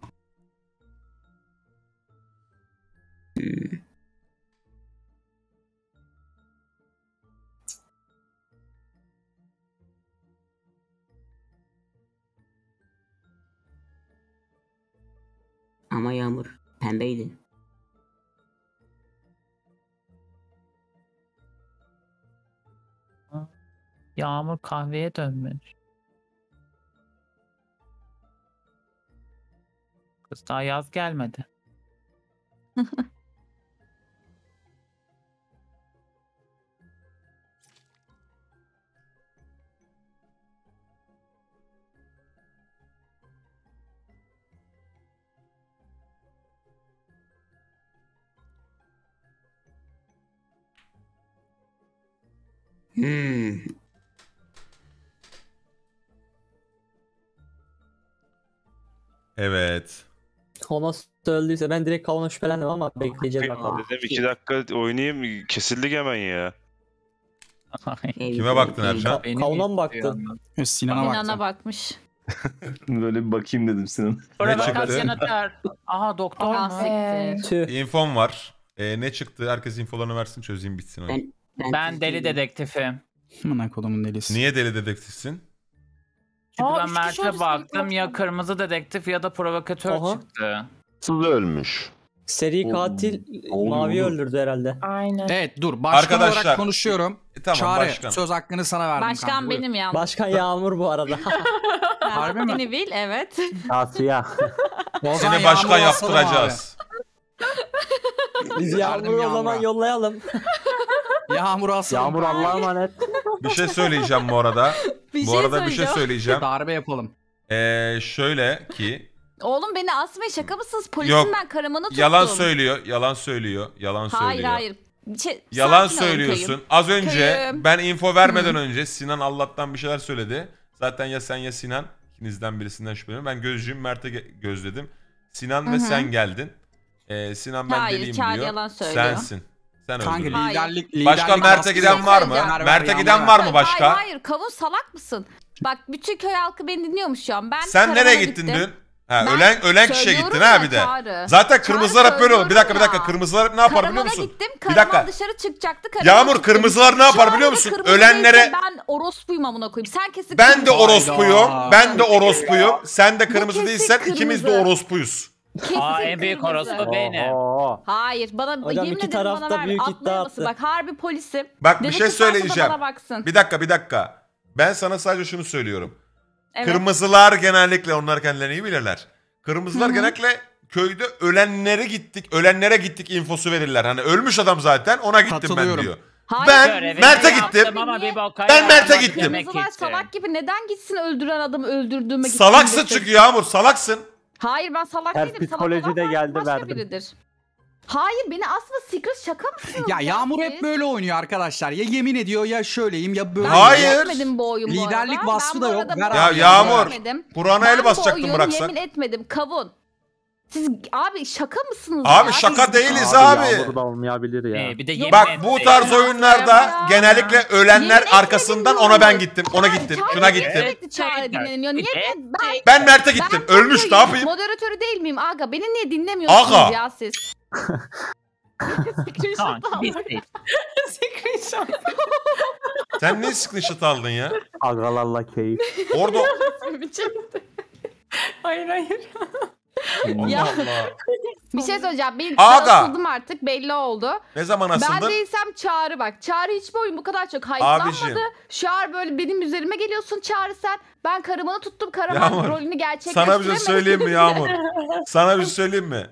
Ama Yağmur pembeydi. Yağmur kahveye dönmüş. Kız daha yaz gelmedi. Hmm. Evet. Honos da öldüyse ben direkt kavuna şüphelendim ama bekleyeceğiz bakalım. Dedim iki dakika oynayayım kesildik hemen ya. Kime baktın Ercan? Benim Kavuna mı baktın? Sinan'a İnana baktım. bakmış. Böyle bir bakayım dedim Sinan. Ne çıktı? atar. Aha doktor mu? İnfom var. Ee, ne çıktı? Herkes infolarını versin çözeyim bitsin oyun. Ben, ben, Ben deli dedektifim. Amına kodumun delisi. Niye deli dedektifsin? Çünkü Aa, ben üç kişi Mert'e baktım ya kırmızı dedektif ya da provokatör Aha. çıktı. Sız ölmüş. Seri Oo, katil olur, mavi öldürdü herhalde. Aynen. Evet dur başkan Arkadaşlar, olarak konuşuyorum. E, tamam Çağrı başkan. söz hakkını sana verdim Başkan kanka. benim ya. Başkan Yağmur bu arada. Harbi mi? Beni bil evet. Asya. Seni başkan yaptıracağız. Biz Yağmur'u o zaman yollayalım. abi. Yağmur'u asalım. Yağmur Allah'a emanet. Bir şey söyleyeceğim bu arada. Bir bu şey arada bir şey söyleyeceğim. söyleyeceğim. Darbe yapalım. Ee, şöyle ki Oğlum beni asmayın şaka mısınız? Polisim Yok, ben karamanı tuttum. yalan söylüyor, yalan söylüyor, yalan Hayır söylüyor. hayır. Şey, Yalan sakin olun söylüyorsun. köyüm. Az önce Köyüm. ben info vermeden önce Sinan Allah'tan bir şeyler söyledi. Zaten ya sen ya Sinan ikinizden birisinden şüpheleniyorum. Ben gözcüğüm Mert'e ge- gözledim. Sinan Hı ve sen geldin. Ee, Sinan ben Hayır, deliyim Çağrı diyor. yalan söylüyor. Sensin. Sen Kanka öldürdün. Hayır. liderlik, liderlik Başka Mert'e baskısı giden yok. var mı? Mert'e giden var mı Hayır, başka? Hayır hayır kavun salak mısın? Bak bütün köy halkı beni dinliyormuş şu an. Ben Sen nereye karavana gittin gittim. dün? Ha, Ben ölen ölen kişiye söylüyorum gittin ha ya bir de. Çağrı. Zaten kırmızılar hep böyle olur. Bir dakika bir dakika. söylüyorum ya. Kırmızılar hep ne yapar biliyor musun? gittim. Bir dakika. dışarı çıkacaktı. Yağmur gittim. kırmızılar ne Şu yapar anda biliyor musun? kırmızı Ölenlere değilse Ben orospuyum amına koyayım. Sen kesin ben de kırmızı. orospuyum. Ben de orospuyum. Sen de kırmızı kesin değilsen ikimiz de kırmızı. orospuyuz. Aa en büyük orospu benim. Hayır bana Hocam yemin iki ederim taraf bana büyük iddia Atlayamasın. attı. Bak harbi polisim. Bak bir şey söyleyeceğim. Bana baksın. Bir dakika bir dakika. Ben sana sadece şunu söylüyorum. Evet. Kırmızılar genellikle onlar kendilerini iyi bilirler. Kırmızılar genellikle köyde ölenlere gittik, ölenlere gittik infosu verirler. Hani ölmüş adam zaten ona gittim ben Katılıyorum. diyor. Hayır, Ben Görevimi Mert'e yaptım gittim. Ama bir boka Ben Mert'e gittim. Kırmızılar salak gibi neden gitsin öldüren adamı öldürdüğüme gitsin Salaksın desin. çünkü Yağmur salaksın. Hayır ben salak Ters değilim. Salak psikoloji olan de geldi, başka verdim. biridir. Hayır beni asma Secret şaka mısınız? Ya Yağmur hep böyle oynuyor arkadaşlar. Ya yemin ediyor ya şöyleyim ya böyle. Ben Hayır. etmedim bu oyun bu Liderlik arada. vasfı Ben da bu yok. arada Ver bu abi Ya oyunu Yağmur, etmedim. Kur'an'a Ben el bu basacaktım oyunu bıraksak. yemin etmedim kavun. Siz abi şaka mısınız Abi ya? şaka Biz- değiliz Abi, abi. Yağmur da olmayabilir ya. Ee, bir de yemin Bak bu tarz oyunlarda Ya. genellikle ölenler Yemin arkasından ona ben gittim. Ona gittim. Çağrı Şuna niye gittim. sürekli Çağrı dinleniyor. Niye Evet. ben, ben, Ben Mert'e gittim. ben Ölmüş ne yapayım? Moderatörü değil miyim aga? Beni niye dinlemiyorsunuz Aga. ya siz? Screenshot. Sen ne screenshot aldın ya? Agalarla keyif. Orada hayır hayır. Allah Allah. Bir şey söyleyeceğim. Benim Aga. ben asıldım artık belli oldu. Ne zaman Ben asıldın? değilsem Çağrı bak. Çağrı hiçbir oyun bu kadar çok. Abiciğim. Çağrı böyle benim üzerime geliyorsun Çağrı sen. Ben Karaman'ı tuttum. Karaman Yağmur, rolünü gerçekleştiremedi. Sana bir şey söyleyeyim mi Yağmur? Sana bir şey söyleyeyim mi?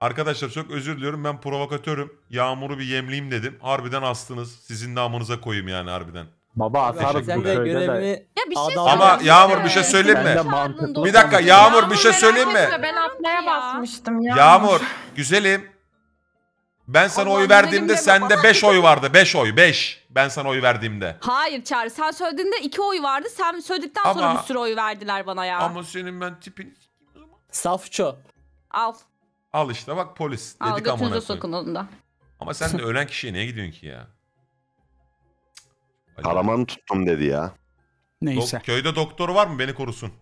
Arkadaşlar çok özür diliyorum. Ben provokatörüm. Yağmur'u bir yemleyeyim dedim. Harbiden astınız. Sizin namınıza koyayım yani harbiden. Baba atarız Sen bu de köyde de. görevini Ya bir şey Adam- söyleyeyim. Ama Yağmur bir şey söyleyeyim Ben de mi? mantıklı. Bir dakika Yağmur bir şey merak söyleyeyim mi? etme, Ben atmaya basmıştım ya. Yağmur güzelim. Ben sana Allah'ım oy verdiğimde de sende baba. 5 oy vardı. 5 oy 5. Ben sana oy verdiğimde. Hayır Çağrı sen söylediğinde iki oy vardı. Sen söyledikten sonra Ama- bir sürü oy verdiler bana ya. Ama senin ben tipin... Safço. Al. Al işte bak polis. Al Dedik amına götünüze koyayım. sokun onu da. Ama sen de ölen kişiye niye gidiyorsun ki ya? Karamanı tuttum dedi ya. Neyse. Dok- köyde doktor var mı beni korusun?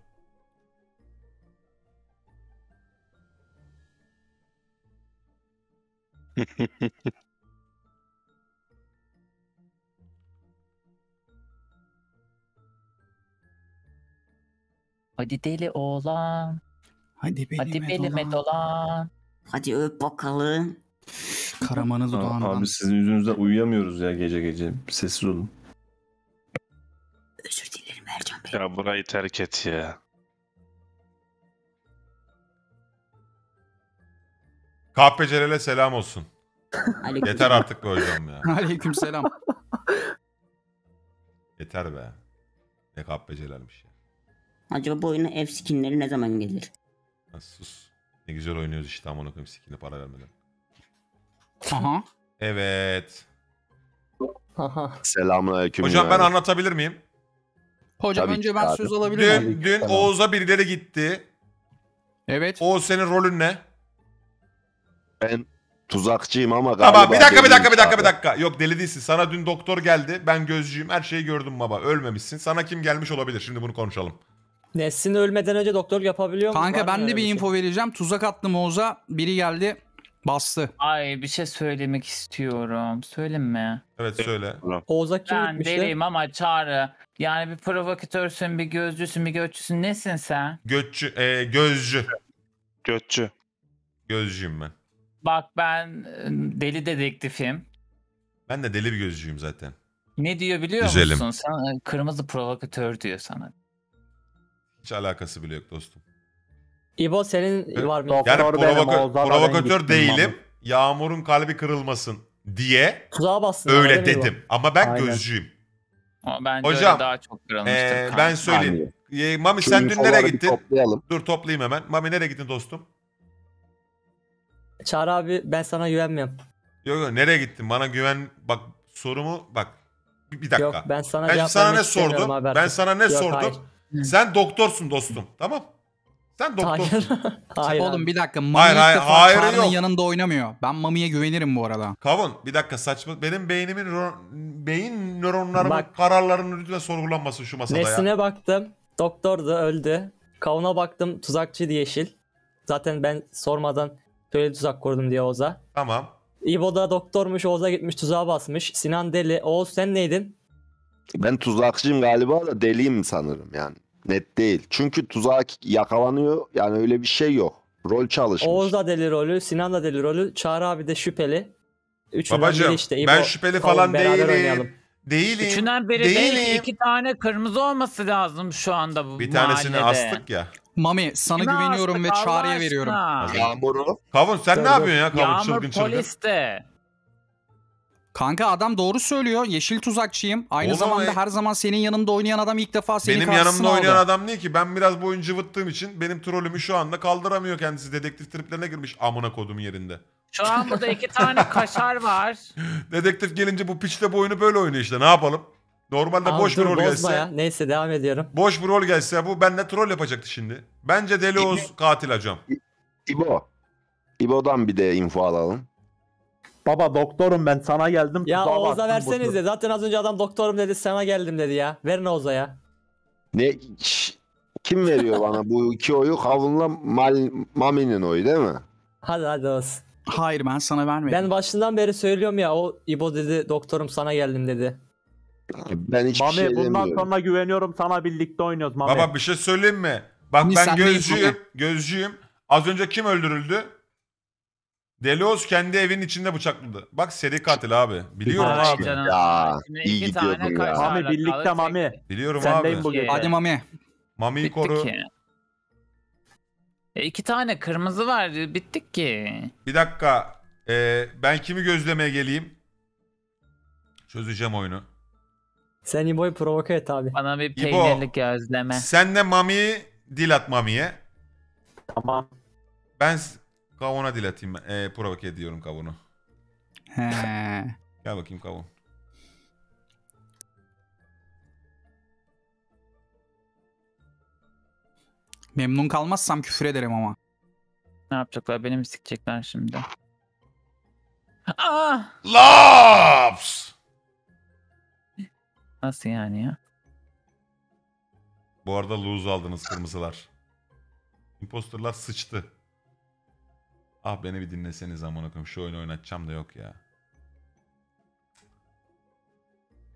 Hadi deli oğlan. Hadi belime, Hadi belime dolan. dolan. Hadi öp bakalım. Karamanı dudağından. Abi sizin yüzünüzden uyuyamıyoruz ya gece gece. Sessiz olun. Özür dilerim Ercan Bey. Ya burayı terk et ya. KPCL'e selam olsun. Aleyküm. Yeter artık be hocam ya. Aleykümselam. Yeter be. Ne KPC'lermiş ya. Acaba bu oyunun ev skinleri ne zaman gelir? Lan sus. Ne güzel oynuyoruz işte amına koyayım sikine para vermeden. Aha. Evet. Selamünaleyküm. Hocam ben ya. anlatabilir miyim? Hocam Tabii önce ben abi. söz alabilir miyim? Dün, dün Tamam. Oğuz'a birileri gitti. Evet. Oğuz senin rolün ne? Ben tuzakçıyım ama Tamam galiba bir dakika bir dakika bir dakika bir dakika. Yok deli değilsin. Sana dün doktor geldi. Ben gözcüyüm. Her şeyi gördüm baba. Ölmemişsin. Sana kim gelmiş olabilir? Şimdi bunu konuşalım. Nesin ölmeden önce doktor yapabiliyor mu? Kanka Var ben de bir şey? info vereceğim. Tuzak attım Oğuz'a. Biri geldi. Bastı. Ay bir şey söylemek istiyorum. Söyleme. Evet söyle. Oğuz'a kim Ben gitmişti? deliyim ama Çağrı. Yani bir provokatörsün, bir gözcüsün, bir göççüsün. Nesin sen? Göççü, e, gözcü. Götçü. Gözcüyüm ben. Bak ben e, deli dedektifim. Ben de deli bir gözcüyüm zaten. Ne diyor biliyor Güzelim. musun? Sana kırmızı provokatör diyor sana. Hiç alakası bile yok dostum. İbo senin var mı? Doktor Yani provoka- provokatör değilim. abi. Yağmur'un kalbi kırılmasın diye Tuzağa bastın. öyle dedim. Ama ben Aynen. gözcüyüm. Ama bence Hocam, daha çok kırılmıştır. Ee, ben söyleyeyim. Ee, Mami Şu sen dün nereye gittin? Toplayalım. Dur toplayayım hemen. Mami nereye gittin dostum? Çağrı abi ben sana güvenmiyorum. Yok yok nereye gittin? Bana güven bak sorumu bak. Bir, bir dakika. Yok ben sana ben cevap sana ne sordum? Ben sana ne Yok, sordum? hayır. Sen doktorsun dostum. Tamam? Sen doktorsun. Hayır. hayır Oğlum bir dakika. Mami Hayır, hayır, hayır, yok. yanında oynamıyor. Ben Mami'ye güvenirim bu arada. Kavun bir dakika saçma. Benim beynimin beyin nöronlarımın Bak. kararlarının lütfen sorgulanmasın şu masada ya. Nesine baktım. Doktordu öldü. Kavuna baktım tuzakçıydı yeşil. Zaten ben sormadan söyledi tuzak kurdum diye Oğuz'a. Tamam. İbo da doktormuş Oğuz'a gitmiş tuzağa basmış. Sinan deli. Oğuz sen neydin? Ben tuzakçıyım galiba da deliyim sanırım yani. Net değil. Çünkü tuzak yakalanıyor yani öyle bir şey yok. Rol çalışmış. Oğuz da deli rolü. Sinan da deli rolü. Çağrı abi de şüpheli. Üçünden Babacım biri işte. İbo, ben şüpheli falan değilim. oynayalım. Değilim. Üçünden biri değilim. iki tane kırmızı olması lazım şu anda bu Bir tanesini mahallede. astık ya. Mami sana Kime güveniyorum ve astık Allah Çağrı'ya veriyorum. Yağmur'u. Kavun sen ne Dur, dur. yapıyorsun ya Kavun Yağmur çılgın çılgın? poliste. Kanka adam doğru söylüyor. Yeşil tuzakçıyım. Aynı Oğlum, zamanda e- her zaman senin yanında oynayan adam ilk defa senin Benim karşısına yanımda aldı. oynayan adam değil ki. Ben biraz bu oyun cıvıttığım için benim trolümü şu anda kaldıramıyor kendisi. Dedektif triplerine girmiş amına kodum yerinde. Şu an burada iki tane kaşar var. Dedektif gelince bu piçte bu oyunu böyle oynuyor işte. Ne yapalım? Normalde Abi boş bir dur, rol bozma gelse. ya. Neyse devam ediyorum. Boş bir rol gelse bu benimle troll yapacaktı şimdi. Bence Deli Oğuz katil hocam. İbo. İbo'dan bir de info alalım. Baba doktorum ben sana geldim. Ya tuzağa Oğuz'a baktım, versenize. buldum. Zaten az önce adam doktorum dedi sana geldim dedi ya. Verin Oğuz'a ya. Ne Şş, kim veriyor bana bu iki oyu? Kavun'la Mal, Mami'nin oyu değil mi? Hadi hadi Oğuz. Hayır ben sana vermedim. Ben başından beri söylüyorum ya o İbo dedi doktorum sana geldim dedi. Ben hiçbir Mami şey bundan demiyorum. sonra güveniyorum sana birlikte oynuyoruz Mami. Baba bir şey söyleyeyim mi? Bak Mami, ben değil, gözcüyüm. Gözcüyüm. Az önce kim öldürüldü? Deli Oğuz kendi evinin içinde bıçakladı. Bak seri katil abi. Biliyorum Ay abi. canım. Ya Şimdi iyi iki tane gidiyordun kaç ya. tane Mami birlikte kaldı? Mami. Biliyorum Sendeyim abi. bugün. Hadi Mami. Mami'yi Bittik koru. ki. E, iki tane kırmızı var. Bittik ki. Bir dakika. Ee, ben kimi gözlemeye geleyim? Çözeceğim oyunu. Sen İbo'yu provoke et abi. Bana bir İbo. peynirli gözleme. Sen de Mami'yi dil at Mami'ye. Tamam. Ben s- kavuna dil atayım. Ee, provoke ediyorum kavunu. He. Gel bakayım kavun. Memnun kalmazsam küfür ederim ama. Ne yapacaklar? Beni mi sikecekler şimdi? Ah! Laps! Nasıl yani ya? Bu arada lose aldınız kırmızılar. Imposterlar sıçtı. Ah beni bir dinleseniz amına koyayım. Şu oyunu oynatacağım da yok ya.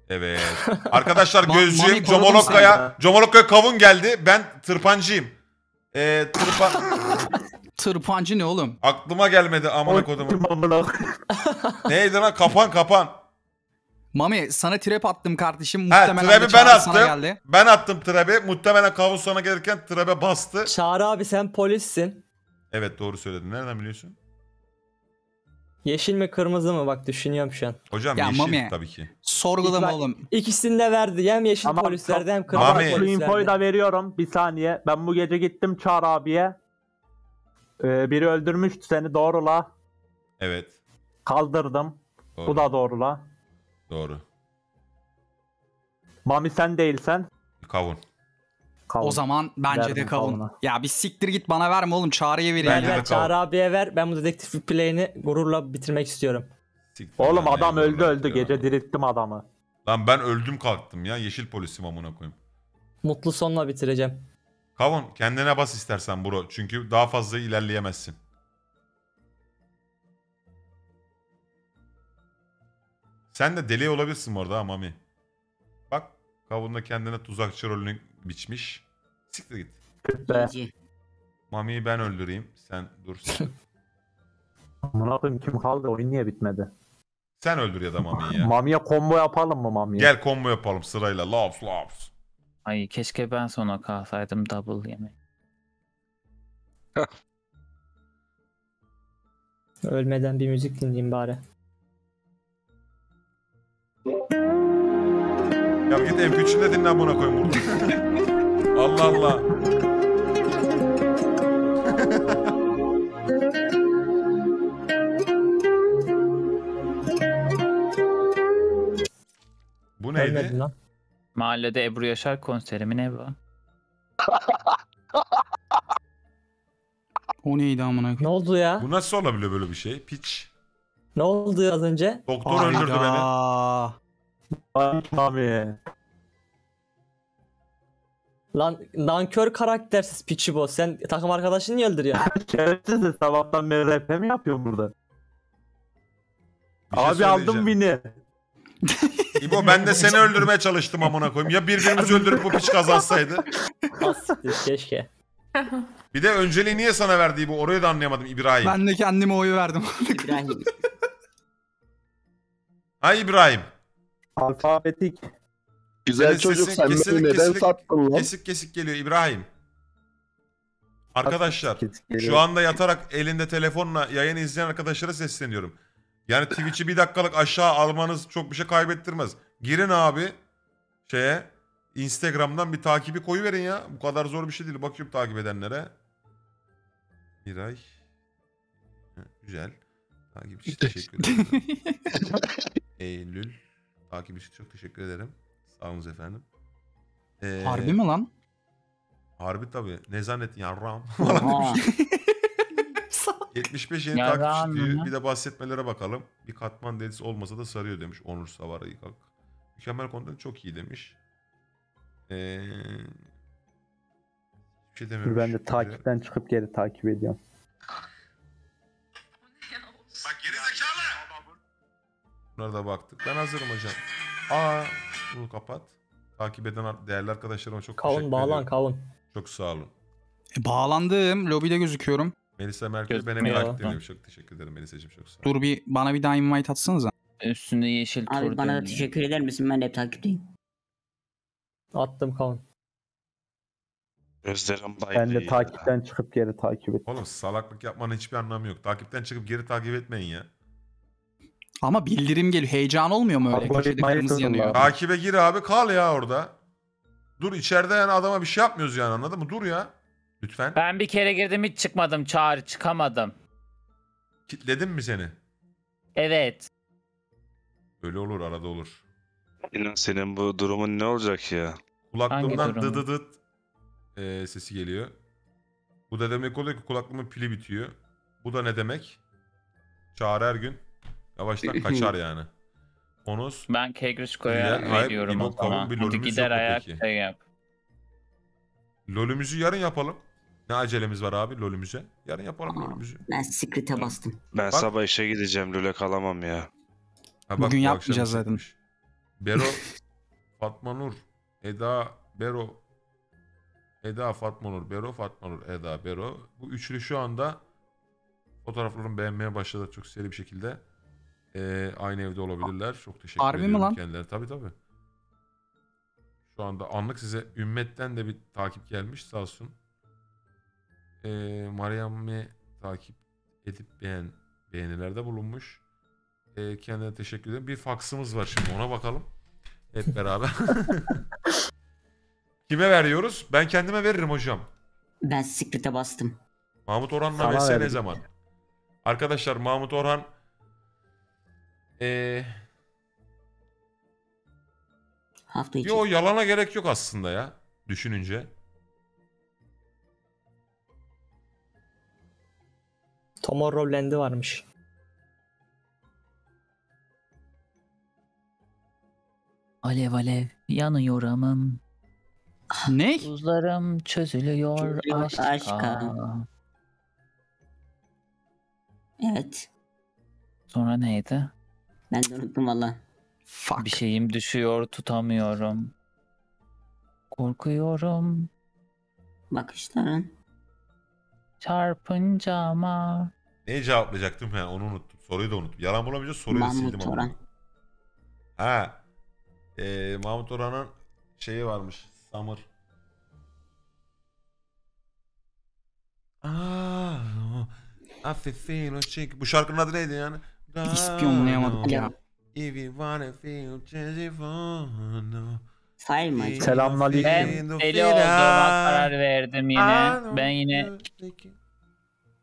Evet. Arkadaşlar Ma- gözcüğüm Mami korudun Comolokka'ya sen Comolokka'ya kavun geldi. Ben tırpancıyım. Ee, tırpan Tırpancı ne oğlum? aklıma gelmedi amına amına- Neydi lan kapan kapan. Mami sana trap attım kardeşim. Ha Muhtemelen trap'i de ben Çağrı sana attım. geldi. Ben attım trap'i. Muhtemelen kavun sana gelirken trap'e bastı. Çağrı abi sen polissin. Evet doğru söyledin. Nereden biliyorsun? Yeşil mi kırmızı mı bak düşünüyorum şu an. Hocam Ya yeşil Mami. tabii ki. Sorgulama Bak- oğlum. İkisini de verdi. Hem yeşil Tamam, polislerde hem kırmızı Mami. Şu infoyu polislerde. da veriyorum. Bir saniye. Ben bu gece gittim Çağrı abiye. Ee, biri öldürmüştü seni doğrula. Evet. Kaldırdım. Doğru. Bu da doğrula. Doğru. Mami sen değilsen. Kavun. Kavun. O zaman bence de Verdim kavun. kavuna. Ya bir siktir git bana verme oğlum çağrıya vereyim. Ver de ver kavun. Çağrı abiye ver. Ben bu dedektif play'ini gururla bitirmek istiyorum. Siktir Oğlum lan, adam öldü öldü. ya. Gece dirilttim adamı. Lan ben öldüm kalktım ya. Yeşil polisim amına koyayım. Mutlu sonla bitireceğim. Kavun kendine bas istersen bro. Çünkü daha fazla ilerleyemezsin. Sen de deli olabilirsin bu arada ha Mami. Bak Kavun da kendine tuzakçı rolünü biçmiş. Siktir git. İkinci. Mami'yi ben öldüreyim. Sen dur. Amına koyayım kim kaldı? Oyun niye bitmedi? Sen öldür ya da Mami'yi ya. Mami'ye combo yapalım mı Mami'ye? Gel combo yapalım sırayla. Loves loves. Ay keşke ben sona kalsaydım double yemek. Ölmeden bir müzik dinleyeyim bari. Ya git MP3'ünü de dinle amına koyayım burada. Allah Allah. Bu neydi? Lan. Mahallede Ebru Yaşar konseri mi ne bu? O neydi amına koyayım? Ne oldu ya? Bu nasıl olabiliyor böyle bir şey? Piç. Ne oldu az önce? Doktor öldürdü beni. Hayda. Mami. Lan nankör karaktersiz piçi bu. Sen takım arkadaşını niye öldürüyorsun? Şerefsiz sabahtan beri rap mi yapıyorsun burada? Bir şey Abi aldım söyleyeceğim. bini. İbo ben de seni öldürmeye çalıştım amına koyayım. Ya birbirimizi öldürüp bu piç kazansaydı. Az siktir keşke. Bir de önceliği niye sana verdiği bu orayı da anlayamadım İbrahim. Ben de kendime oyu verdim. İbrahim. Ha İbrahim. Alfabetik. Güzel Senin çocuk sesin sen kesilip beni neden kesilip- sattın lan? Kesik kesik geliyor İbrahim. Arkadaşlar Kesik geliyor. şu anda yatarak elinde telefonla yayını izleyen arkadaşlara sesleniyorum. Yani Twitch'i bir dakikalık aşağı almanız çok bir şey kaybettirmez. Girin abi şeye Instagram'dan bir takibi koyu verin ya. Bu kadar zor bir şey değil. Bakıyorum takip edenlere. Miray. Güzel. Takipçi teşekkür ederim. Eylül. Takipçi çok teşekkür ederim. Sağolunuz efendim. Ee, Harbi mi lan? Harbi tabii. Ne zannettin ya Ram. Oha. 75 yeni Ya takipçi diyor. Bir de bahsetmelere bakalım. Bir katman delisi olmasa da sarıyor demiş. Onur Savar'a yıkak. Mükemmel content çok iyi demiş. Ee, bir şey Dur demiyorum. ben de takipten çıkıp geri takip ediyorum. Bak geri. Bunlara da baktık. Ben hazırım hocam. Aa bunu kapat. Takip eden değerli arkadaşlarıma çok Kavun teşekkür bağlan ediyorum. kavun. Çok sağ olun. E, bağlandım. Lobide gözüküyorum. Melisa Merkel ben Gözükmüyor. takip ediyorum. Çok teşekkür ederim Melisa'cığım çok sağ ol. Dur bir bana bir daha invite atsanıza. Üstünde yeşil tur Abi bana da teşekkür eder misin? Ben de hep takipteyim. Attım kavun. Gözlerim baydı Ben de ya. takipten çıkıp geri takip ediyorum. Oğlum salaklık yapmanın hiçbir anlamı yok. Takipten çıkıp geri takip etmeyin ya. Ama bildirim geliyor. Heyecan olmuyor mu öyle? Köşede kırmızı sorun yanıyor. abi. Takibe gir abi kal ya orada. Dur içeride yani adama bir şey yapmıyoruz yani anladın mı? Dur ya. Lütfen. Ben bir kere girdim hiç çıkmadım çağrı çıkamadım. Kitledim mi seni? Evet. Öyle olur arada olur. İnan senin bu durumun ne olacak ya? Kulaklığımdan Hangi durum? dı dı dıt eee, sesi geliyor. Bu da demek oluyor ki kulaklığımın pili bitiyor. Bu da ne demek? Çağrı her gün yavaştan kaçar yani. Onuz Ben Kegrişko'ya veriyorum o zaman. Bir Hadi lolümüz gider ayak şey yap. LoL'ümüzü yarın yapalım. Ne acelemiz var abi LoL'ümüze? Yarın yapalım LoL'ümüzü. Ben Secret'e bastım. Ben Bak. sabah işe gideceğim. Lüle kalamam ya. Ha, bak, Bugün bu yapmayacağız zaten. Bero, Fatma Nur, Eda, Bero, Eda, Fatma Nur, Bero, Fatma Nur, Eda, Bero. Bu üçlü şu anda fotoğraflarını beğenmeye başladı çok seri bir şekilde. Ee, aynı evde olabilirler. Çok teşekkür Harbi mi ediyorum lan? kendilerine. Tabii tabii. Şu anda anlık size Ümmet'ten de bir takip gelmiş sağ olsun. Ee, Mariam'ı takip edip beğen, beğenilerde bulunmuş. Ee, kendine teşekkür ederim. Bir faksımız var şimdi ona bakalım. Hep beraber. Kime veriyoruz? Ben kendime veririm hocam. Ben Secret'e bastım. Mahmut Orhan'la Sana vs ne verdim. zaman? Arkadaşlar Mahmut Orhan ee, Hafta içi. yo yalana gerek yok aslında ya düşününce. Tomorrowland'i varmış. Alev alev yanıyor amım. Ne? Buzlarım çözülüyor Çözülüyor aşka. aşka. Evet. Sonra neydi? Ben de unuttum valla. Fuck. Bir şeyim düşüyor tutamıyorum. Korkuyorum Bakışların. çarpınca ama. Neyi cevaplayacaktım ben onu unuttum. Soruyu da unuttum. Yalan bulamayınca soruyu da Mahmut sildim ama. Orhan. Ha. Ee, Mahmut Orhan'ın şeyi varmış. Summer. Aa, affifin o chick. Bu şarkının adı neydi yani? İspiyonlayamadık ya. If you wanna feel change Fire mı acaba? Selamünaleyküm. Ben deli olduğuma karar verdim yine. Ben yine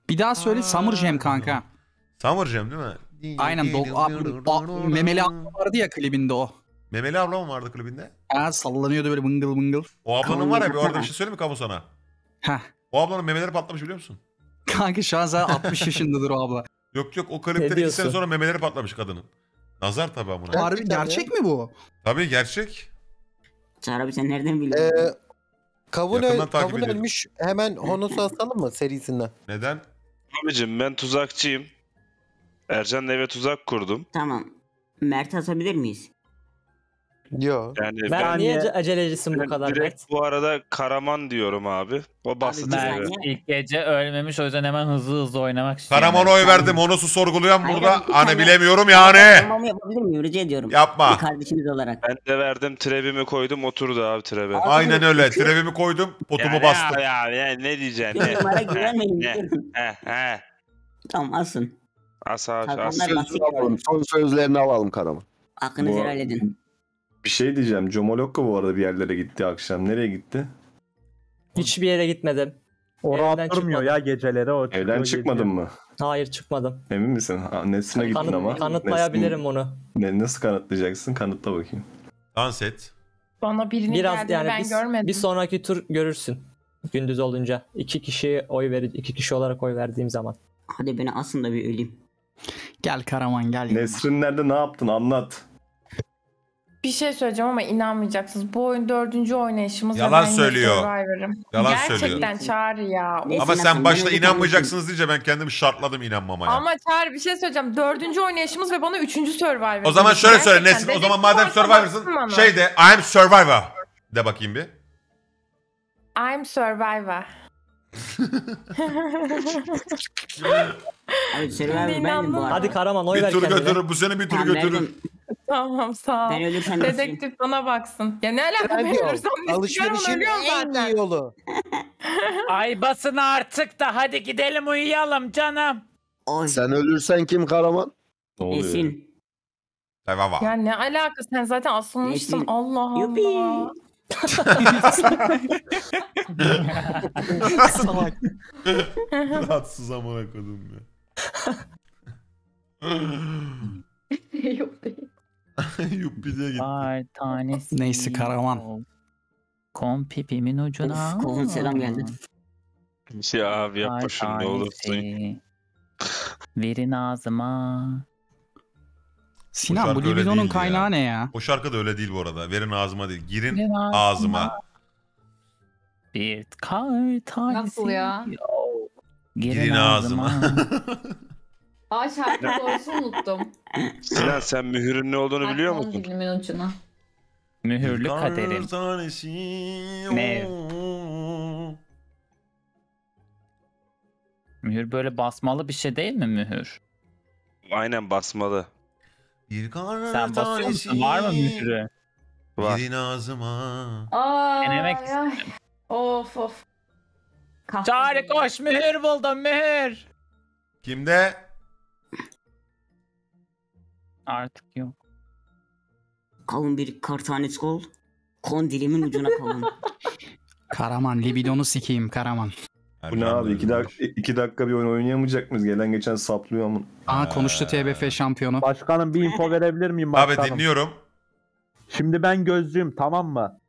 Bir daha söyle Summer Jam kanka. Summer Jam değil mi? Aynen. Do- a- a- memeli abla vardı ya klibinde o. Memeli abla mı vardı klibinde? Ha, sallanıyordu böyle bıngıl bıngıl. O ablanın var ya bir orada bir şey söyleyeyim mi kamu sana? Heh. O ablanın memeleri patlamış biliyor musun? Kanka şu an zaten 60 yaşındadır o abla. Yok yok o klipten iki diyorsun? sene sonra memeleri patlamış kadının. Nazar tabi amına. Harbi gerçek mi bu? Tabii gerçek. Çağrı abi sen nereden Ee, biliyorsun? kavun, Yakından takip kavun ediyorum. ölmüş. Hemen Honos'u asalım mı serisinden? Neden? Abicim ben tuzakçıyım. Ercan'la eve tuzak kurdum. Tamam. Mert asabilir miyiz? Yo. Yani Mert ben, niye ace- acelecisin bu ben kadar direkt Mert? bu arada Karaman diyorum abi. O basit Mert- ilk gece ölmemiş o yüzden hemen hızlı hızlı oynamak istiyorum. Karaman'a oy verdim. Honos'u sorgulayan Hayır, burada. bir Hani tane- bilemiyorum yani. Tamam yapabilir miyim? Rica ediyorum. Bir Yapma. kardeşimiz olarak. Ben de verdim trebimi koydum oturdu abi trebe. Aynen öyle. Trevimi koydum. Potumu Yani bastım. Ya, ya, ne diyeceksin? Bir Ne? numara güvenmeyin. Ne? He he. Tamam asın. As abi as. Alalım. Son sözlerini alalım Karaman. Hakkınızı Bu- helal edin. Bir şey diyeceğim. Comolokko bu arada bir yerlere gitti akşam. Nereye gitti? Hiçbir yere gitmedim. O Evden rahat durmuyor çıkmadım. ya geceleri. O çıkıyor, Evden çıkmadın geziyor. mı? Hayır çıkmadım. Emin misin? Ha, Nesine gittin Kanıt- ama. kanıtlayabilirim onu. Ne, nasıl kanıtlayacaksın? Kanıtla bakayım. Dans et. Bana birini Biraz geldi yani ben bir, görmedim. bir sonraki tur görürsün. Gündüz olunca. iki kişi oy veri iki kişi olarak oy verdiğim zaman. Hadi beni asın da bir öleyim. Gel Karaman gel. Nesrin nerede ne yaptın anlat. Bir şey söyleyeceğim ama inanmayacaksınız. Bu oyun dördüncü oynayışımız. Yalan söylüyor. Survivor'ım. Yalan Gerçekten söylüyor. Çağrı ya. Ne- Ama sen başta inanmayacaksınız deyince ben kendimi şartladım inanmamaya. Ama Çağrı bir şey söyleyeceğim. Dördüncü oynayışımız ve bana üçüncü Survivor. o zaman şöyle söyle Gerçekten. Nesin. O zaman madem Survivor'sın şey de I'm Survivor de bakayım bir. I'm Survivor. Evet Survivor benim İnandım. bu arada. Hadi Karaman oy Bir ver tur kendine. götürür bu seni bir tur Tamam, götürür. verdim. tamam sağ ol. Ben ölürsem. Dedektif bana baksın. Ya ne alaka ben Hadi ol. ölürsem ne Alışverişin Alışverişin ölüyorum en zaten. iyi yolu. Ay basın artık da hadi gidelim uyuyalım canım. Oy. Sen ölürsen kim Karaman? Ne? Nesin. Survivor. Ya ne alaka sen zaten asılmışsın. Nesin. Allah Yupi. Allah. Rahatsız amına kodum ya. Yok değil. Yuppi diye gitti. Ay tanesi. Neyse, Karaman. Kon pipimin ucuna. Of, Kovun selam geldi. Ya abi yapma şunu ne olursun. Verin ağzıma. Sinan bu libidonun kaynağı ya. ne ya? O şarkı da öyle değil bu arada. Verin ağzıma değil. Girin Verin ağzıma. Bir kar tanesi. Nasıl ya? Girin, Girin ağzıma. ağzıma. Aa şarkı doğrusunu unuttum. Sinan sen mühürün ne olduğunu biliyor musun? dilimin ucuna. Mühürlü Kar kaderim. tanesi. Ne? Mühür böyle basmalı bir şey değil mi mühür? Aynen basmalı. Bir kar Sen basıyor musun? Var mı mührü? Var. Girin ağzıma. Aa, Denemek ay. Of of. Kahve Çağrı koş mühür buldum mühür. Kimde? Artık yok. Kavun bir kar tanesi kol. Kon dilimin ucuna kavun. Karaman libidonu sikeyim Karaman. Bu ne abi? İki, dak iki dakika bir oyun oynayamayacak mıyız? Gelen geçen saplıyor ama. Aha konuştu TBF şampiyonu. Başkanım bir info verebilir miyim Abi başkanım? dinliyorum. Şimdi ben gözcüyüm tamam mı?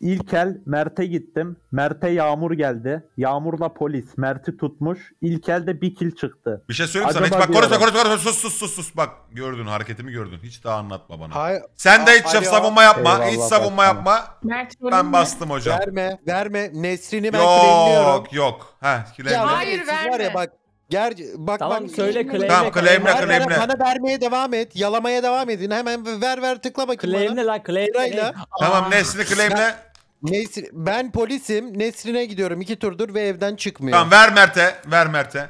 İlkel Mert'e gittim. Mert'e Yağmur geldi. Yağmur'la polis Mert'i tutmuş. İlkel'de bir kill çıktı. Bir şey söyleyeyim sana. Hiç Acaba bak konuşma diyorum. konuşma konuşma. Sus sus sus sus. Bak gördün hareketimi gördün. Hiç daha anlatma bana. Hayır. Sen de hiç Alo. savunma yapma. Eyvallah hiç savunma başkanım. yapma. Mert Ben bastım hocam. Verme, verme. Nesrin'i ben claimliyorum. Yok yok. Claimle. Hayır, siz var ya verme. bak. Ger bak Tamam bak. söyle claimle. Tamam, claimle, Ver, ver, claimle. bana vermeye devam et. Yalamaya devam edin. Hemen ver ver tıkla bakayım bana. Claimle lan claimle. Sırayla. Tamam Nesli claimle. Nesrin, ben polisim. Nesrin'e gidiyorum iki turdur ve evden çıkmıyor. Tamam ver Mert'e. Ver Mert'e.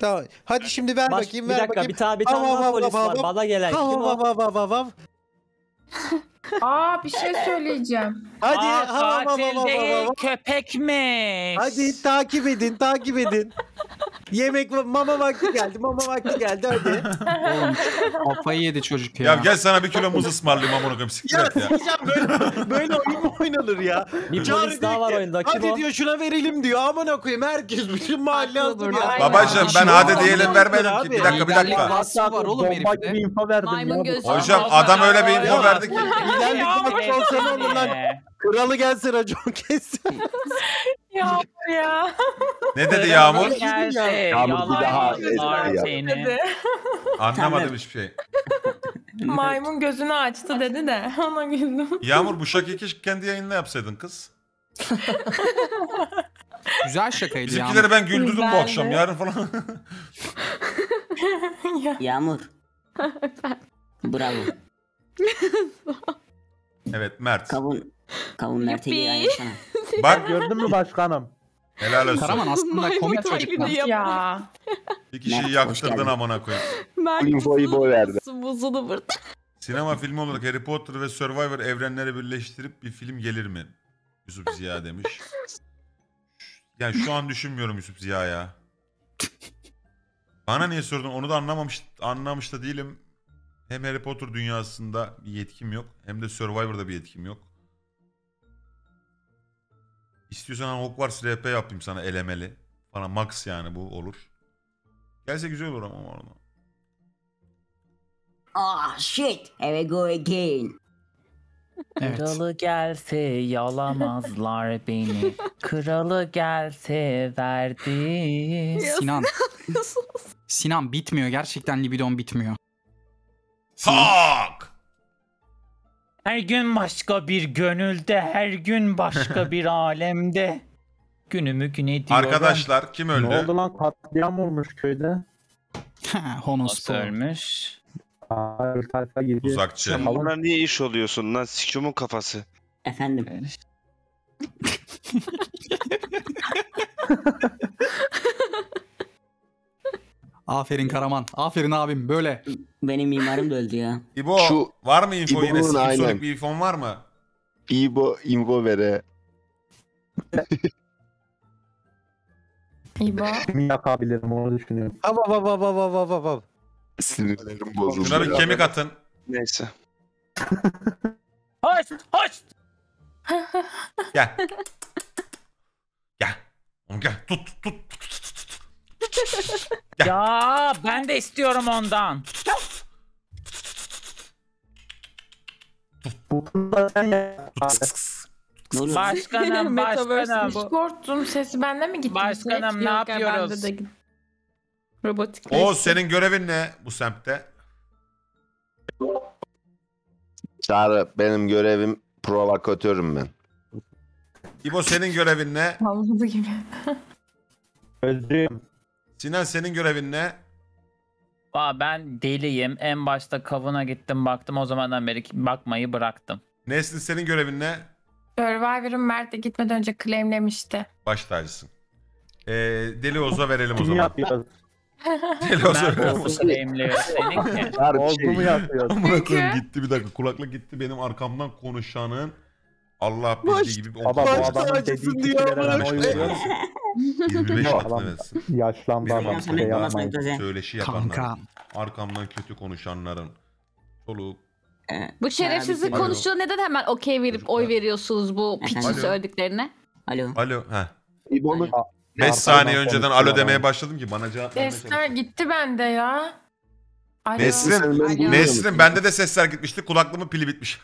Tamam. Hadi şimdi ver Baş- bakayım bir ver dakika bakayım. bir tane bir Hav, tane hav, daha polis var. Bana gelen. Hav, Kim hav, o? hav. Aa bir şey söyleyeceğim. Hadi Aa, hav, hav, hav, katil hav, hav, değil hav. köpekmiş. Hadi takip edin takip edin. Yemek mama vakti geldi mama vakti geldi hadi. Oğlum kafayı yedi çocuk ya. Ya gel sana bir kilo muz ısmarlayayım amına koyayım. Siktir ya et ya. Böyle, böyle oyun mu oynanır ya? Bir Çağrı polis daha var ki, oyunda. Kim Hadi o? diyor şuna verelim diyor. Aman koyayım herkes bütün mahalle Haklı hazır burada, ya. aynen. Babacım ben Şimdi hadi diyelim vermedim ki. Bir dakika bir Liderlik dakika. vasfı var oğlum Bomba herifte. gibi info verdim Maymun ya. gözü. Hocam adam öyle bir ya, info ya. verdi ki. Liderlik vasfı olsa ne olur lan? Kralı gelse racon kessin. Ya ya. Ne dedi Yağmur? Gelse, Yağmur bir daha yalan espri var yap. seni. Dedi. Anlamadım hiçbir şey. Maymun gözünü açtı dedi de ona güldüm. Yağmur bu şakayı keşke kendi yayında yapsaydın kız. Güzel şakaydı ya. Bizimkileri ben güldürdüm bu Güzeldi. akşam. Yarın falan. ya. Yağmur. Bravo. evet Mert. Kavun. Kavun Mert'e Yuppie. geri ayırsana. Bak Gördün mü başkanım? helal olsun. Karaman aslında Maymun komik çocuk lan. Ya. Bir kişiyi Mert, hoş yaktırdın geldin. amına koyayım. Mert infoyu bu verdi. buzunu vurdu. Sinema filmi olarak Harry Potter ve Survivor evrenleri birleştirip bir film gelir mi? Yusuf Ziya demiş. Yani şu an düşünmüyorum Yusuf Ziya ya. Bana niye sordun onu da anlamamış anlamış da değilim. Hem Harry Potter dünyasında bir yetkim yok hem de Survivor'da bir yetkim yok. İstiyorsan Hogwarts RP yapayım sana elemeli. Bana max yani bu olur. Gelse güzel olur ama orada. Ah shit. Here we go again. Evet. Kralı gelse yalamazlar beni. Kralı gelse verdi. Sinan. Sinan bitmiyor. Gerçekten libidon bitmiyor. Tak! Her gün başka bir gönülde, her gün başka bir alemde. Günümü gün ediyorum. Arkadaşlar kim öldü? Ne oldu lan katliam olmuş köyde. Honos ölmüş? Bir tayfa gidiyor. Uzakçı. Sen buna niye iş oluyorsun lan sikiyomun kafası? Efendim. Aferin Karaman. Aferin abim böyle. Benim mimarım da öldü ya. İbo Şu var mı info yine? İbo'nun aynen. Sonic bir infon var mı? İbo info vere. İbo. Kimi yakabilirim onu düşünüyorum. Av av av av av av av av. Sinirlerim bozuldu. Şuna bir kemik atın. Neyse. Hoş, hoş. Gel. gel. Oğlum gel. Tut tut tut. tut. Ya ben de istiyorum ondan. Başkanım, başkanım. Discord'un sesi bende mi gitti? Başkanım, ne Yok ya, yapıyoruz? de. Robotik. Oğuz senin görevin ne bu semtte? Çağrı benim görevim provokatörüm ben. İbo senin görevin ne? Anladı gibi. Özlüyorum. Sinan senin görevin ne? Aa, ben deliyim. En başta kavuna gittim baktım. O zamandan beri bakmayı bıraktım. Nesrin senin görevin ne? Survivor'ın Mert'e gitmeden önce claimlemişti. Baş tacısın. Ee, Deli Oz'a verelim o zaman. Deli Oz'a Ben verelim o zaman. claimliyor seninki. Her Oldu şey. mu yapıyoruz? Amına koyayım gitti bir dakika. Kulaklık gitti benim arkamdan konuşanın. Allah bildiği gibi. Baba bu Baş adamın tacısın dediği diyor kişilere ben amına oy koyayım. veriyorum. 25 Adam aklını versin. Yaşlandı adam. aklım Şey yapmayın. Söyleşi yapanların. Kanka. Arkamdan kötü konuşanların. Çoluk. Ee, Bu şerefsizlik Alo. konuştuğu neden hemen okey verip Çocuklar. oy veriyorsunuz bu piçin Alo. söylediklerine? Alo. Alo. Heh. İbo'nun 5 Arkadan saniye önceden alo demeye başladım ki bana cevap vermeye Sesler gitti bende ya. Alo. Nesrin. Nesrin bende de sesler gitmişti. Kulaklığımın pili bitmiş.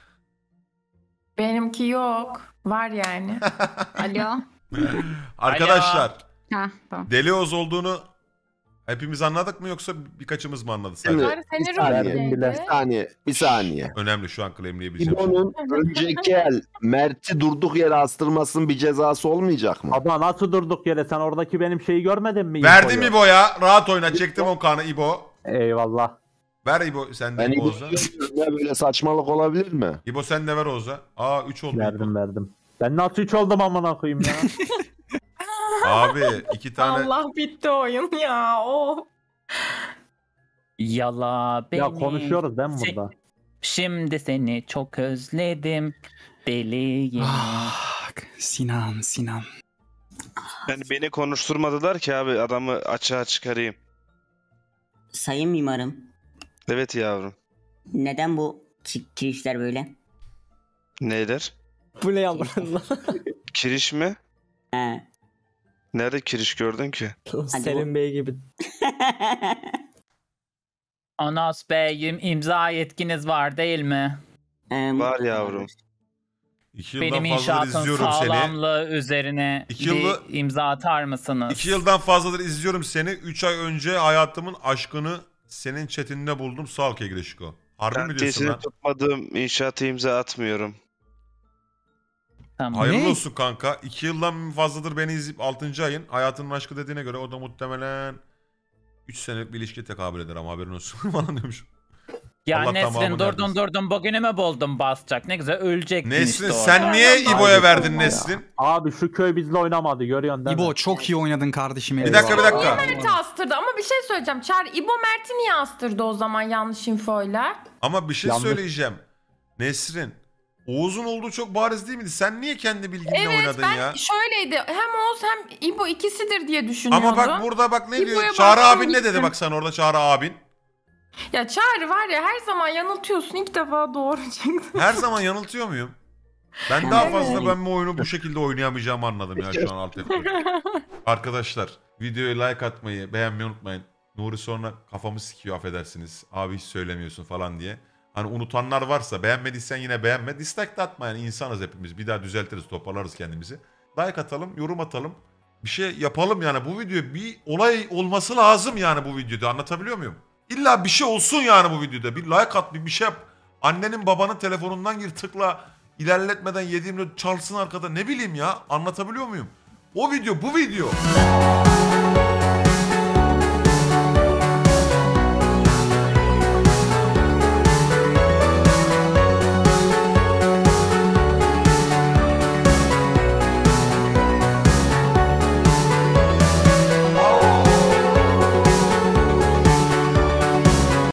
Benimki yok. Var yani. Alo. Arkadaşlar ha tamam. Deli Oz olduğunu hepimiz anladık mı yoksa birkaçımız mı anladı sadece? Bari seni Bir saniye. rolündeydi. bir saniye, bir saniye. Önemli şu an claimleyebileceğim şey. İbo'nun önceki el Mert'i durduk yere astırmasının bir cezası olmayacak mı? Abla nasıl durduk yere sen oradaki benim şeyi görmedin mi? Verdim infoyu? İbo'ya. Rahat oyna. Çektim o kanı İbo. Eyvallah. Ver İbo sen de Ben İbo ya böyle saçmalık olabilir mi? İbo sen de ver Oz'a. Aa 3 oldu. Verdim verdim. Ben nasıl üç oldum amına koyayım ya? Abi iki tane Allah bitti oyun ya. O. Yala beni. ya konuşuyoruz değil mi Se- burada? Şimdi seni çok özledim. Deliyim. Ah, Sinan, Sinan. Yani beni konuşturmadılar ki abi adamı açığa çıkarayım. Sayın mimarım. Evet yavrum. Neden bu ki- kirişler böyle? Neyler? Bu ne Allah'ın Kiriş mi? He. Nerede kiriş gördün ki? Selim Bey gibi. Anas Bey'im imza yetkiniz var değil mi? Ee, Var yavrum. iki yıldan Benim fazladır inşaatın izliyorum seni. sağlamlığı üzerine İki bir yılda- imza atar mısınız? İki yıldan fazladır izliyorum seni. 3 ay önce hayatımın aşkını senin chatinde buldum. Sağ ol Kegreşko. Harbi Ben mi diyorsun lan? tutmadığım inşaata imza atmıyorum. Tamam. Hayırlı Ne? olsun kanka. 2 yıldan fazladır beni izleyip 6. ayın hayatının aşkı dediğine göre o da muhtemelen 3 senelik bir ilişki tekabül eder ama haberin olsun falan diyormuş. Ya Allah Nesrin durdun durdun bugünü mü buldun basacak? Ne güzel ölecektin Nesrin işte orada. sen niye İbo'ya verdin Nesrin? Abi şu köy bizle oynamadı görüyorsun değil mi? İbo çok iyi oynadın kardeşim. Bir dakika bir Niye dakika. Mert'i astırdı? Ama bir şey söyleyeceğim. Çağrı, İbo Mert'i niye astırdı o zaman yanlış infoyla? Ama bir şey Yanlış. söyleyeceğim. Nesrin. Oğuz'un olduğu çok bariz değil miydi? Sen niye kendi bilginle Evet oynadın ben ya? şöyleydi. Hem Oğuz hem İbo ikisidir diye düşünüyordum. Ama bak burada bak ne diyor? İbo'ya Çağrı baktım abin ne dedi gittim. bak sana orada Çağrı abin. Ya Çağrı var ya her zaman yanıltıyorsun. İlk defa doğru çıktı. Her zaman yanıltıyor muyum? Ben daha fazla ben bu oyunu bu şekilde oynayamayacağımı anladım ya şu an alt F4. Arkadaşlar videoya like atmayı beğenmeyi unutmayın. Nuri sonra kafamı sikiyor affedersiniz. Abi hiç söylemiyorsun falan diye. Hani unutanlar varsa beğenmediysen yine beğenme. Dislike de atma yani insanız hepimiz. Bir daha düzeltiriz toparlarız kendimizi. Like atalım yorum atalım. Bir şey yapalım yani bu video bir olay olması lazım yani bu videoda anlatabiliyor muyum? İlla bir şey olsun yani bu videoda. Bir like at bir bir şey yap. Annenin babanın telefonundan gir tıkla. ilerletmeden yediğimde çalsın arkada ne bileyim ya anlatabiliyor muyum? O video bu video.